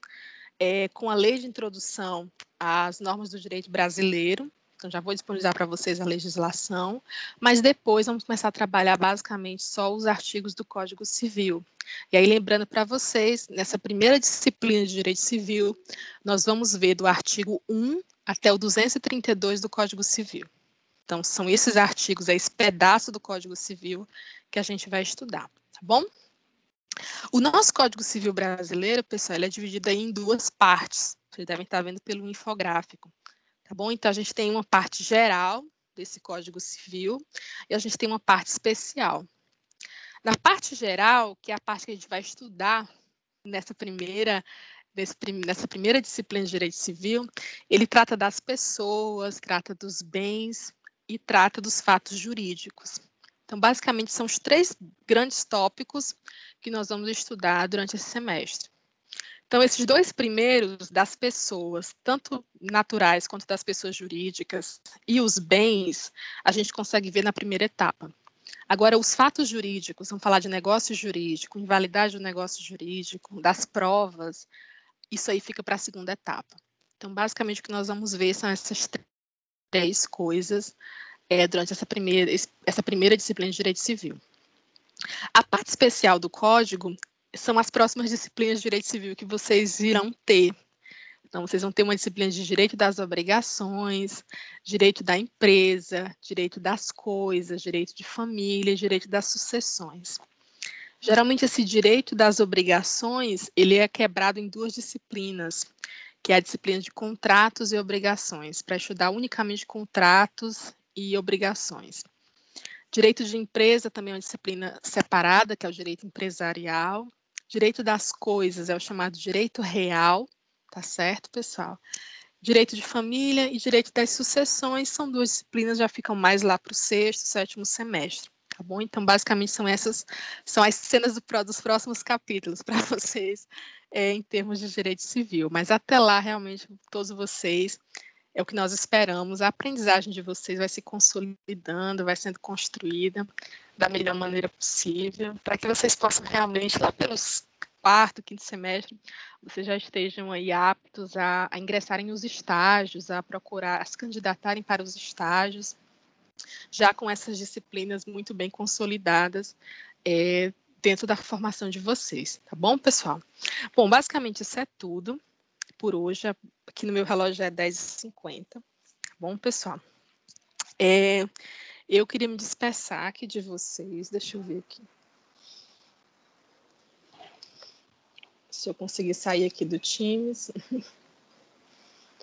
é, com a lei de introdução às normas do direito brasileiro. Então, já vou disponibilizar para vocês a legislação, mas depois vamos começar a trabalhar basicamente só os artigos do Código Civil. E aí, lembrando para vocês, nessa primeira disciplina de Direito Civil, nós vamos ver do artigo 1 até o 232 do Código Civil. Então, são esses artigos, esse pedaço do Código Civil que a gente vai estudar, tá bom? O nosso Código Civil brasileiro, pessoal, ele é dividido em duas partes. Vocês devem estar vendo pelo infográfico, tá bom? Então, a gente tem uma parte geral desse Código Civil e a gente tem uma parte especial. Na parte geral, que é a parte que a gente vai estudar nessa primeira nessa primeira disciplina de direito civil, ele trata das pessoas, trata dos bens e trata dos fatos jurídicos. Então, basicamente, são os três grandes tópicos que nós vamos estudar durante esse semestre. Então, esses dois primeiros, das pessoas, tanto naturais quanto das pessoas jurídicas, e os bens, a gente consegue ver na primeira etapa. Agora, os fatos jurídicos, vamos falar de negócio jurídico, invalidade do negócio jurídico, das provas, isso aí fica para a segunda etapa. Então, basicamente, o que nós vamos ver são essas três coisas é, durante essa primeira, essa primeira disciplina de Direito Civil. A parte especial do Código são as próximas disciplinas de Direito Civil que vocês irão ter. Então, vocês vão ter uma disciplina de Direito das Obrigações, Direito da Empresa, Direito das Coisas, Direito de Família, Direito das Sucessões. Geralmente, esse Direito das Obrigações, ele é quebrado em duas disciplinas, que é a disciplina de Contratos e Obrigações, para estudar unicamente contratos e obrigações. Direito de empresa também é uma disciplina separada, que é o direito empresarial. Direito das coisas é o chamado direito real, tá certo, pessoal? Direito de família e direito das sucessões são duas disciplinas, já ficam mais lá para o sexto, sétimo semestre, tá bom? Então, basicamente, são essas, são as cenas do, dos próximos capítulos para vocês é, em termos de direito civil. Mas até lá, realmente, todos vocês é o que nós esperamos. A aprendizagem de vocês vai se consolidando, vai sendo construída da melhor maneira possível, para que vocês possam realmente, lá pelos quarto, quinto semestre, vocês já estejam aí aptos a, a ingressarem nos estágios, a procurar, a se candidatarem para os estágios, já com essas disciplinas muito bem consolidadas é, dentro da formação de vocês, tá bom, pessoal? Bom, basicamente isso é tudo por hoje. Aqui no meu relógio é 10h50. Tá bom, pessoal? É, eu queria me despeçar aqui de vocês. Deixa eu ver aqui. Se eu conseguir sair aqui do Teams.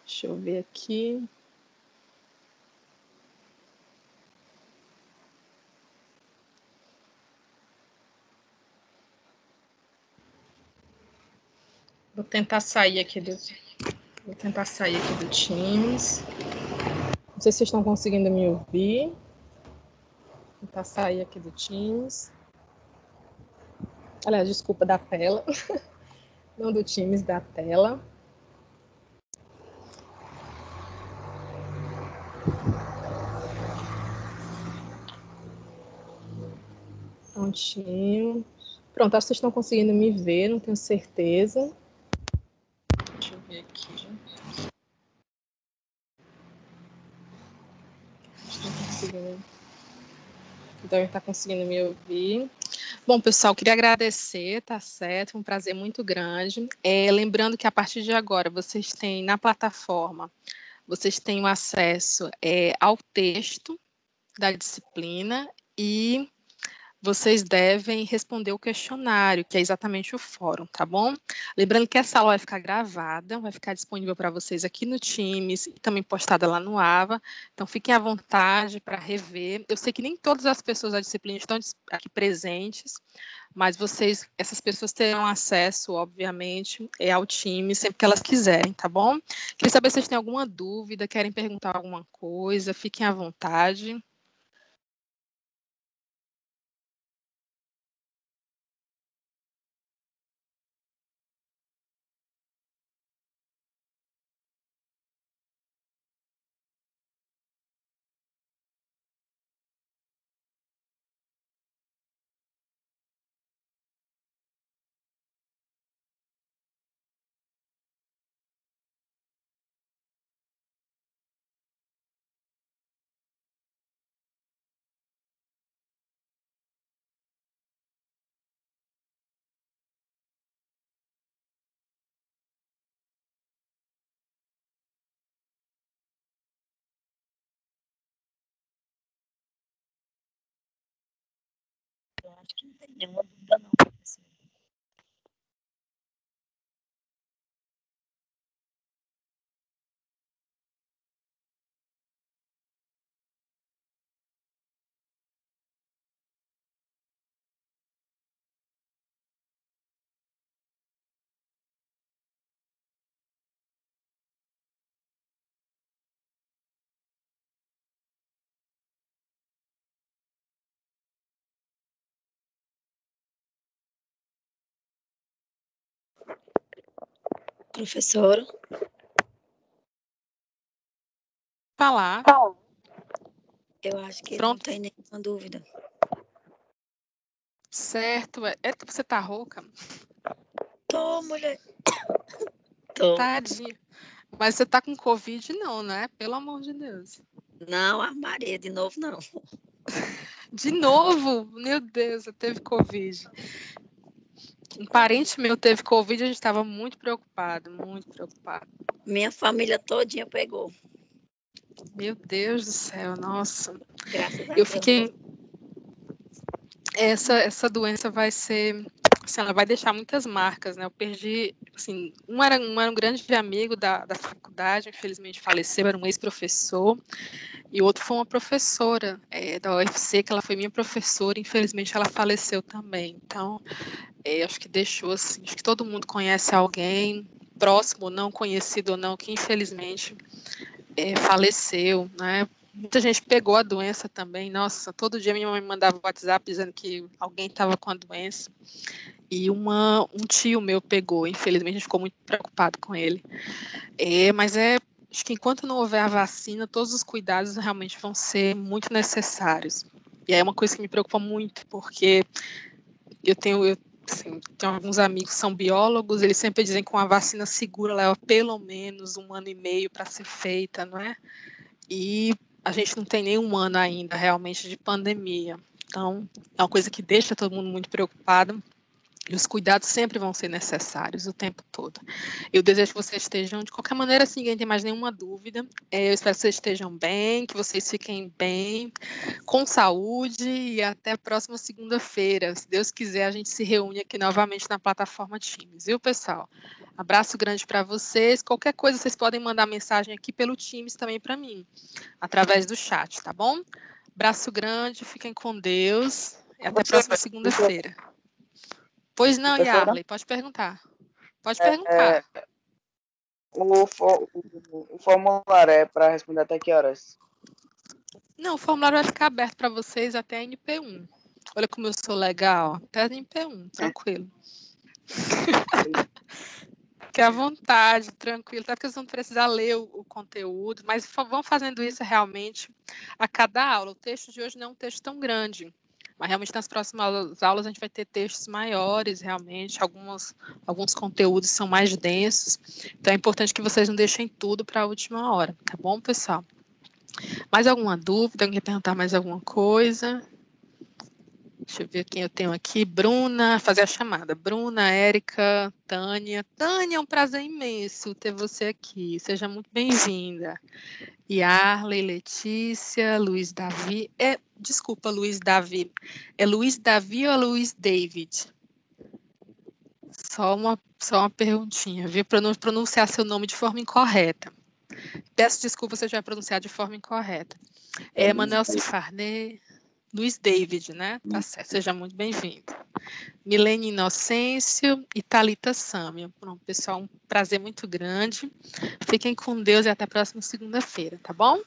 Deixa eu ver aqui. Vou tentar sair aqui do. Vou tentar sair aqui do Teams. Não sei se vocês estão conseguindo me ouvir. Vou tentar sair aqui do Teams. Aliás, desculpa da tela. Não do Teams, da tela. Prontinho. Pronto, acho que vocês estão conseguindo me ver, não tenho certeza. Deixa eu ver aqui. Estão conseguindo. Devem estar conseguindo me ouvir. Bom, pessoal, queria agradecer, tá certo? Um prazer muito grande. É, lembrando que a partir de agora vocês têm na plataforma, vocês têm o acesso é, ao texto da disciplina e vocês devem responder o questionário, que é exatamente o fórum, tá bom? Lembrando que essa aula vai ficar gravada, vai ficar disponível para vocês aqui no Teams e também postada lá no AVA. Então, fiquem à vontade para rever. Eu sei que nem todas as pessoas da disciplina estão aqui presentes, mas vocês, essas pessoas terão acesso, obviamente, é, ao time sempre que elas quiserem, tá bom? Queria saber se vocês têm alguma dúvida, querem perguntar alguma coisa, fiquem à vontade. ni nko Professora? Falar. Eu acho que não Pronto. tem nenhuma dúvida. Certo. É, é que você tá rouca? Tô, mulher. Tô. Tadinha. Mas você tá com Covid, não, né? Pelo amor de Deus. Não, a Maria, de novo não. De novo? Meu Deus, você teve Covid. Um parente meu teve Covid, a gente estava muito preocupado, muito preocupado. Minha família todinha pegou. Meu Deus do céu, nossa. Graças a Eu Deus. fiquei. Essa, essa doença vai ser. Assim, ela vai deixar muitas marcas, né? Eu perdi. Assim, um era, um era um grande amigo da, da faculdade, infelizmente faleceu, era um ex-professor. E o outro foi uma professora é, da UFC, que ela foi minha professora, infelizmente ela faleceu também. Então, é, acho que deixou assim. Acho que todo mundo conhece alguém, próximo ou não, conhecido ou não, que infelizmente é, faleceu, né? Muita gente pegou a doença também. Nossa, todo dia minha mãe me mandava WhatsApp dizendo que alguém estava com a doença. E uma, um tio meu pegou, infelizmente a gente ficou muito preocupado com ele. É, mas é, acho que enquanto não houver a vacina, todos os cuidados realmente vão ser muito necessários. E é uma coisa que me preocupa muito, porque eu tenho, eu, assim, tenho alguns amigos que são biólogos, eles sempre dizem que uma vacina segura leva pelo menos um ano e meio para ser feita, não é? E a gente não tem nenhum ano ainda realmente de pandemia. Então, é uma coisa que deixa todo mundo muito preocupado. E os cuidados sempre vão ser necessários o tempo todo. Eu desejo que vocês estejam, de qualquer maneira, se ninguém tem mais nenhuma dúvida. É, eu espero que vocês estejam bem, que vocês fiquem bem, com saúde e até a próxima segunda-feira. Se Deus quiser, a gente se reúne aqui novamente na plataforma Teams, viu, pessoal? Abraço grande para vocês. Qualquer coisa, vocês podem mandar mensagem aqui pelo Teams também para mim, através do chat, tá bom? Abraço grande, fiquem com Deus e até a próxima segunda-feira. Pois não? Yarley, pode perguntar. Pode perguntar. É, O, o- o formulário é para responder até que horas? Não, o formulário vai ficar aberto para vocês até a NP1. Olha como eu sou legal, até a NP1, tranquilo. Fique à vontade, tranquilo, até porque vocês vão precisar ler o, o conteúdo, mas vão fazendo isso realmente a cada aula. O texto de hoje não é um texto tão grande, mas realmente nas próximas aulas a gente vai ter textos maiores, realmente, algumas, alguns conteúdos são mais densos, então é importante que vocês não deixem tudo para a última hora, tá bom, pessoal? Mais alguma dúvida? Alguém quer perguntar mais alguma coisa? Deixa eu ver quem eu tenho aqui. Bruna, fazer a chamada. Bruna, Érica, Tânia. Tânia, é um prazer imenso ter você aqui. Seja muito bem-vinda. Yarley, Letícia, Luiz Davi. É, desculpa, Luiz Davi. É Luiz Davi ou é Luiz David? Só uma, só uma perguntinha, viu? Para não pronunciar seu nome de forma incorreta. Peço desculpa se eu já pronunciar de forma incorreta. É, Manuel Cifarnet. Luiz David, né? Tá certo, seja muito bem-vindo. Milene Inocêncio e Thalita Sâmia. Pronto, pessoal, um prazer muito grande. Fiquem com Deus e até a próxima segunda-feira, tá bom?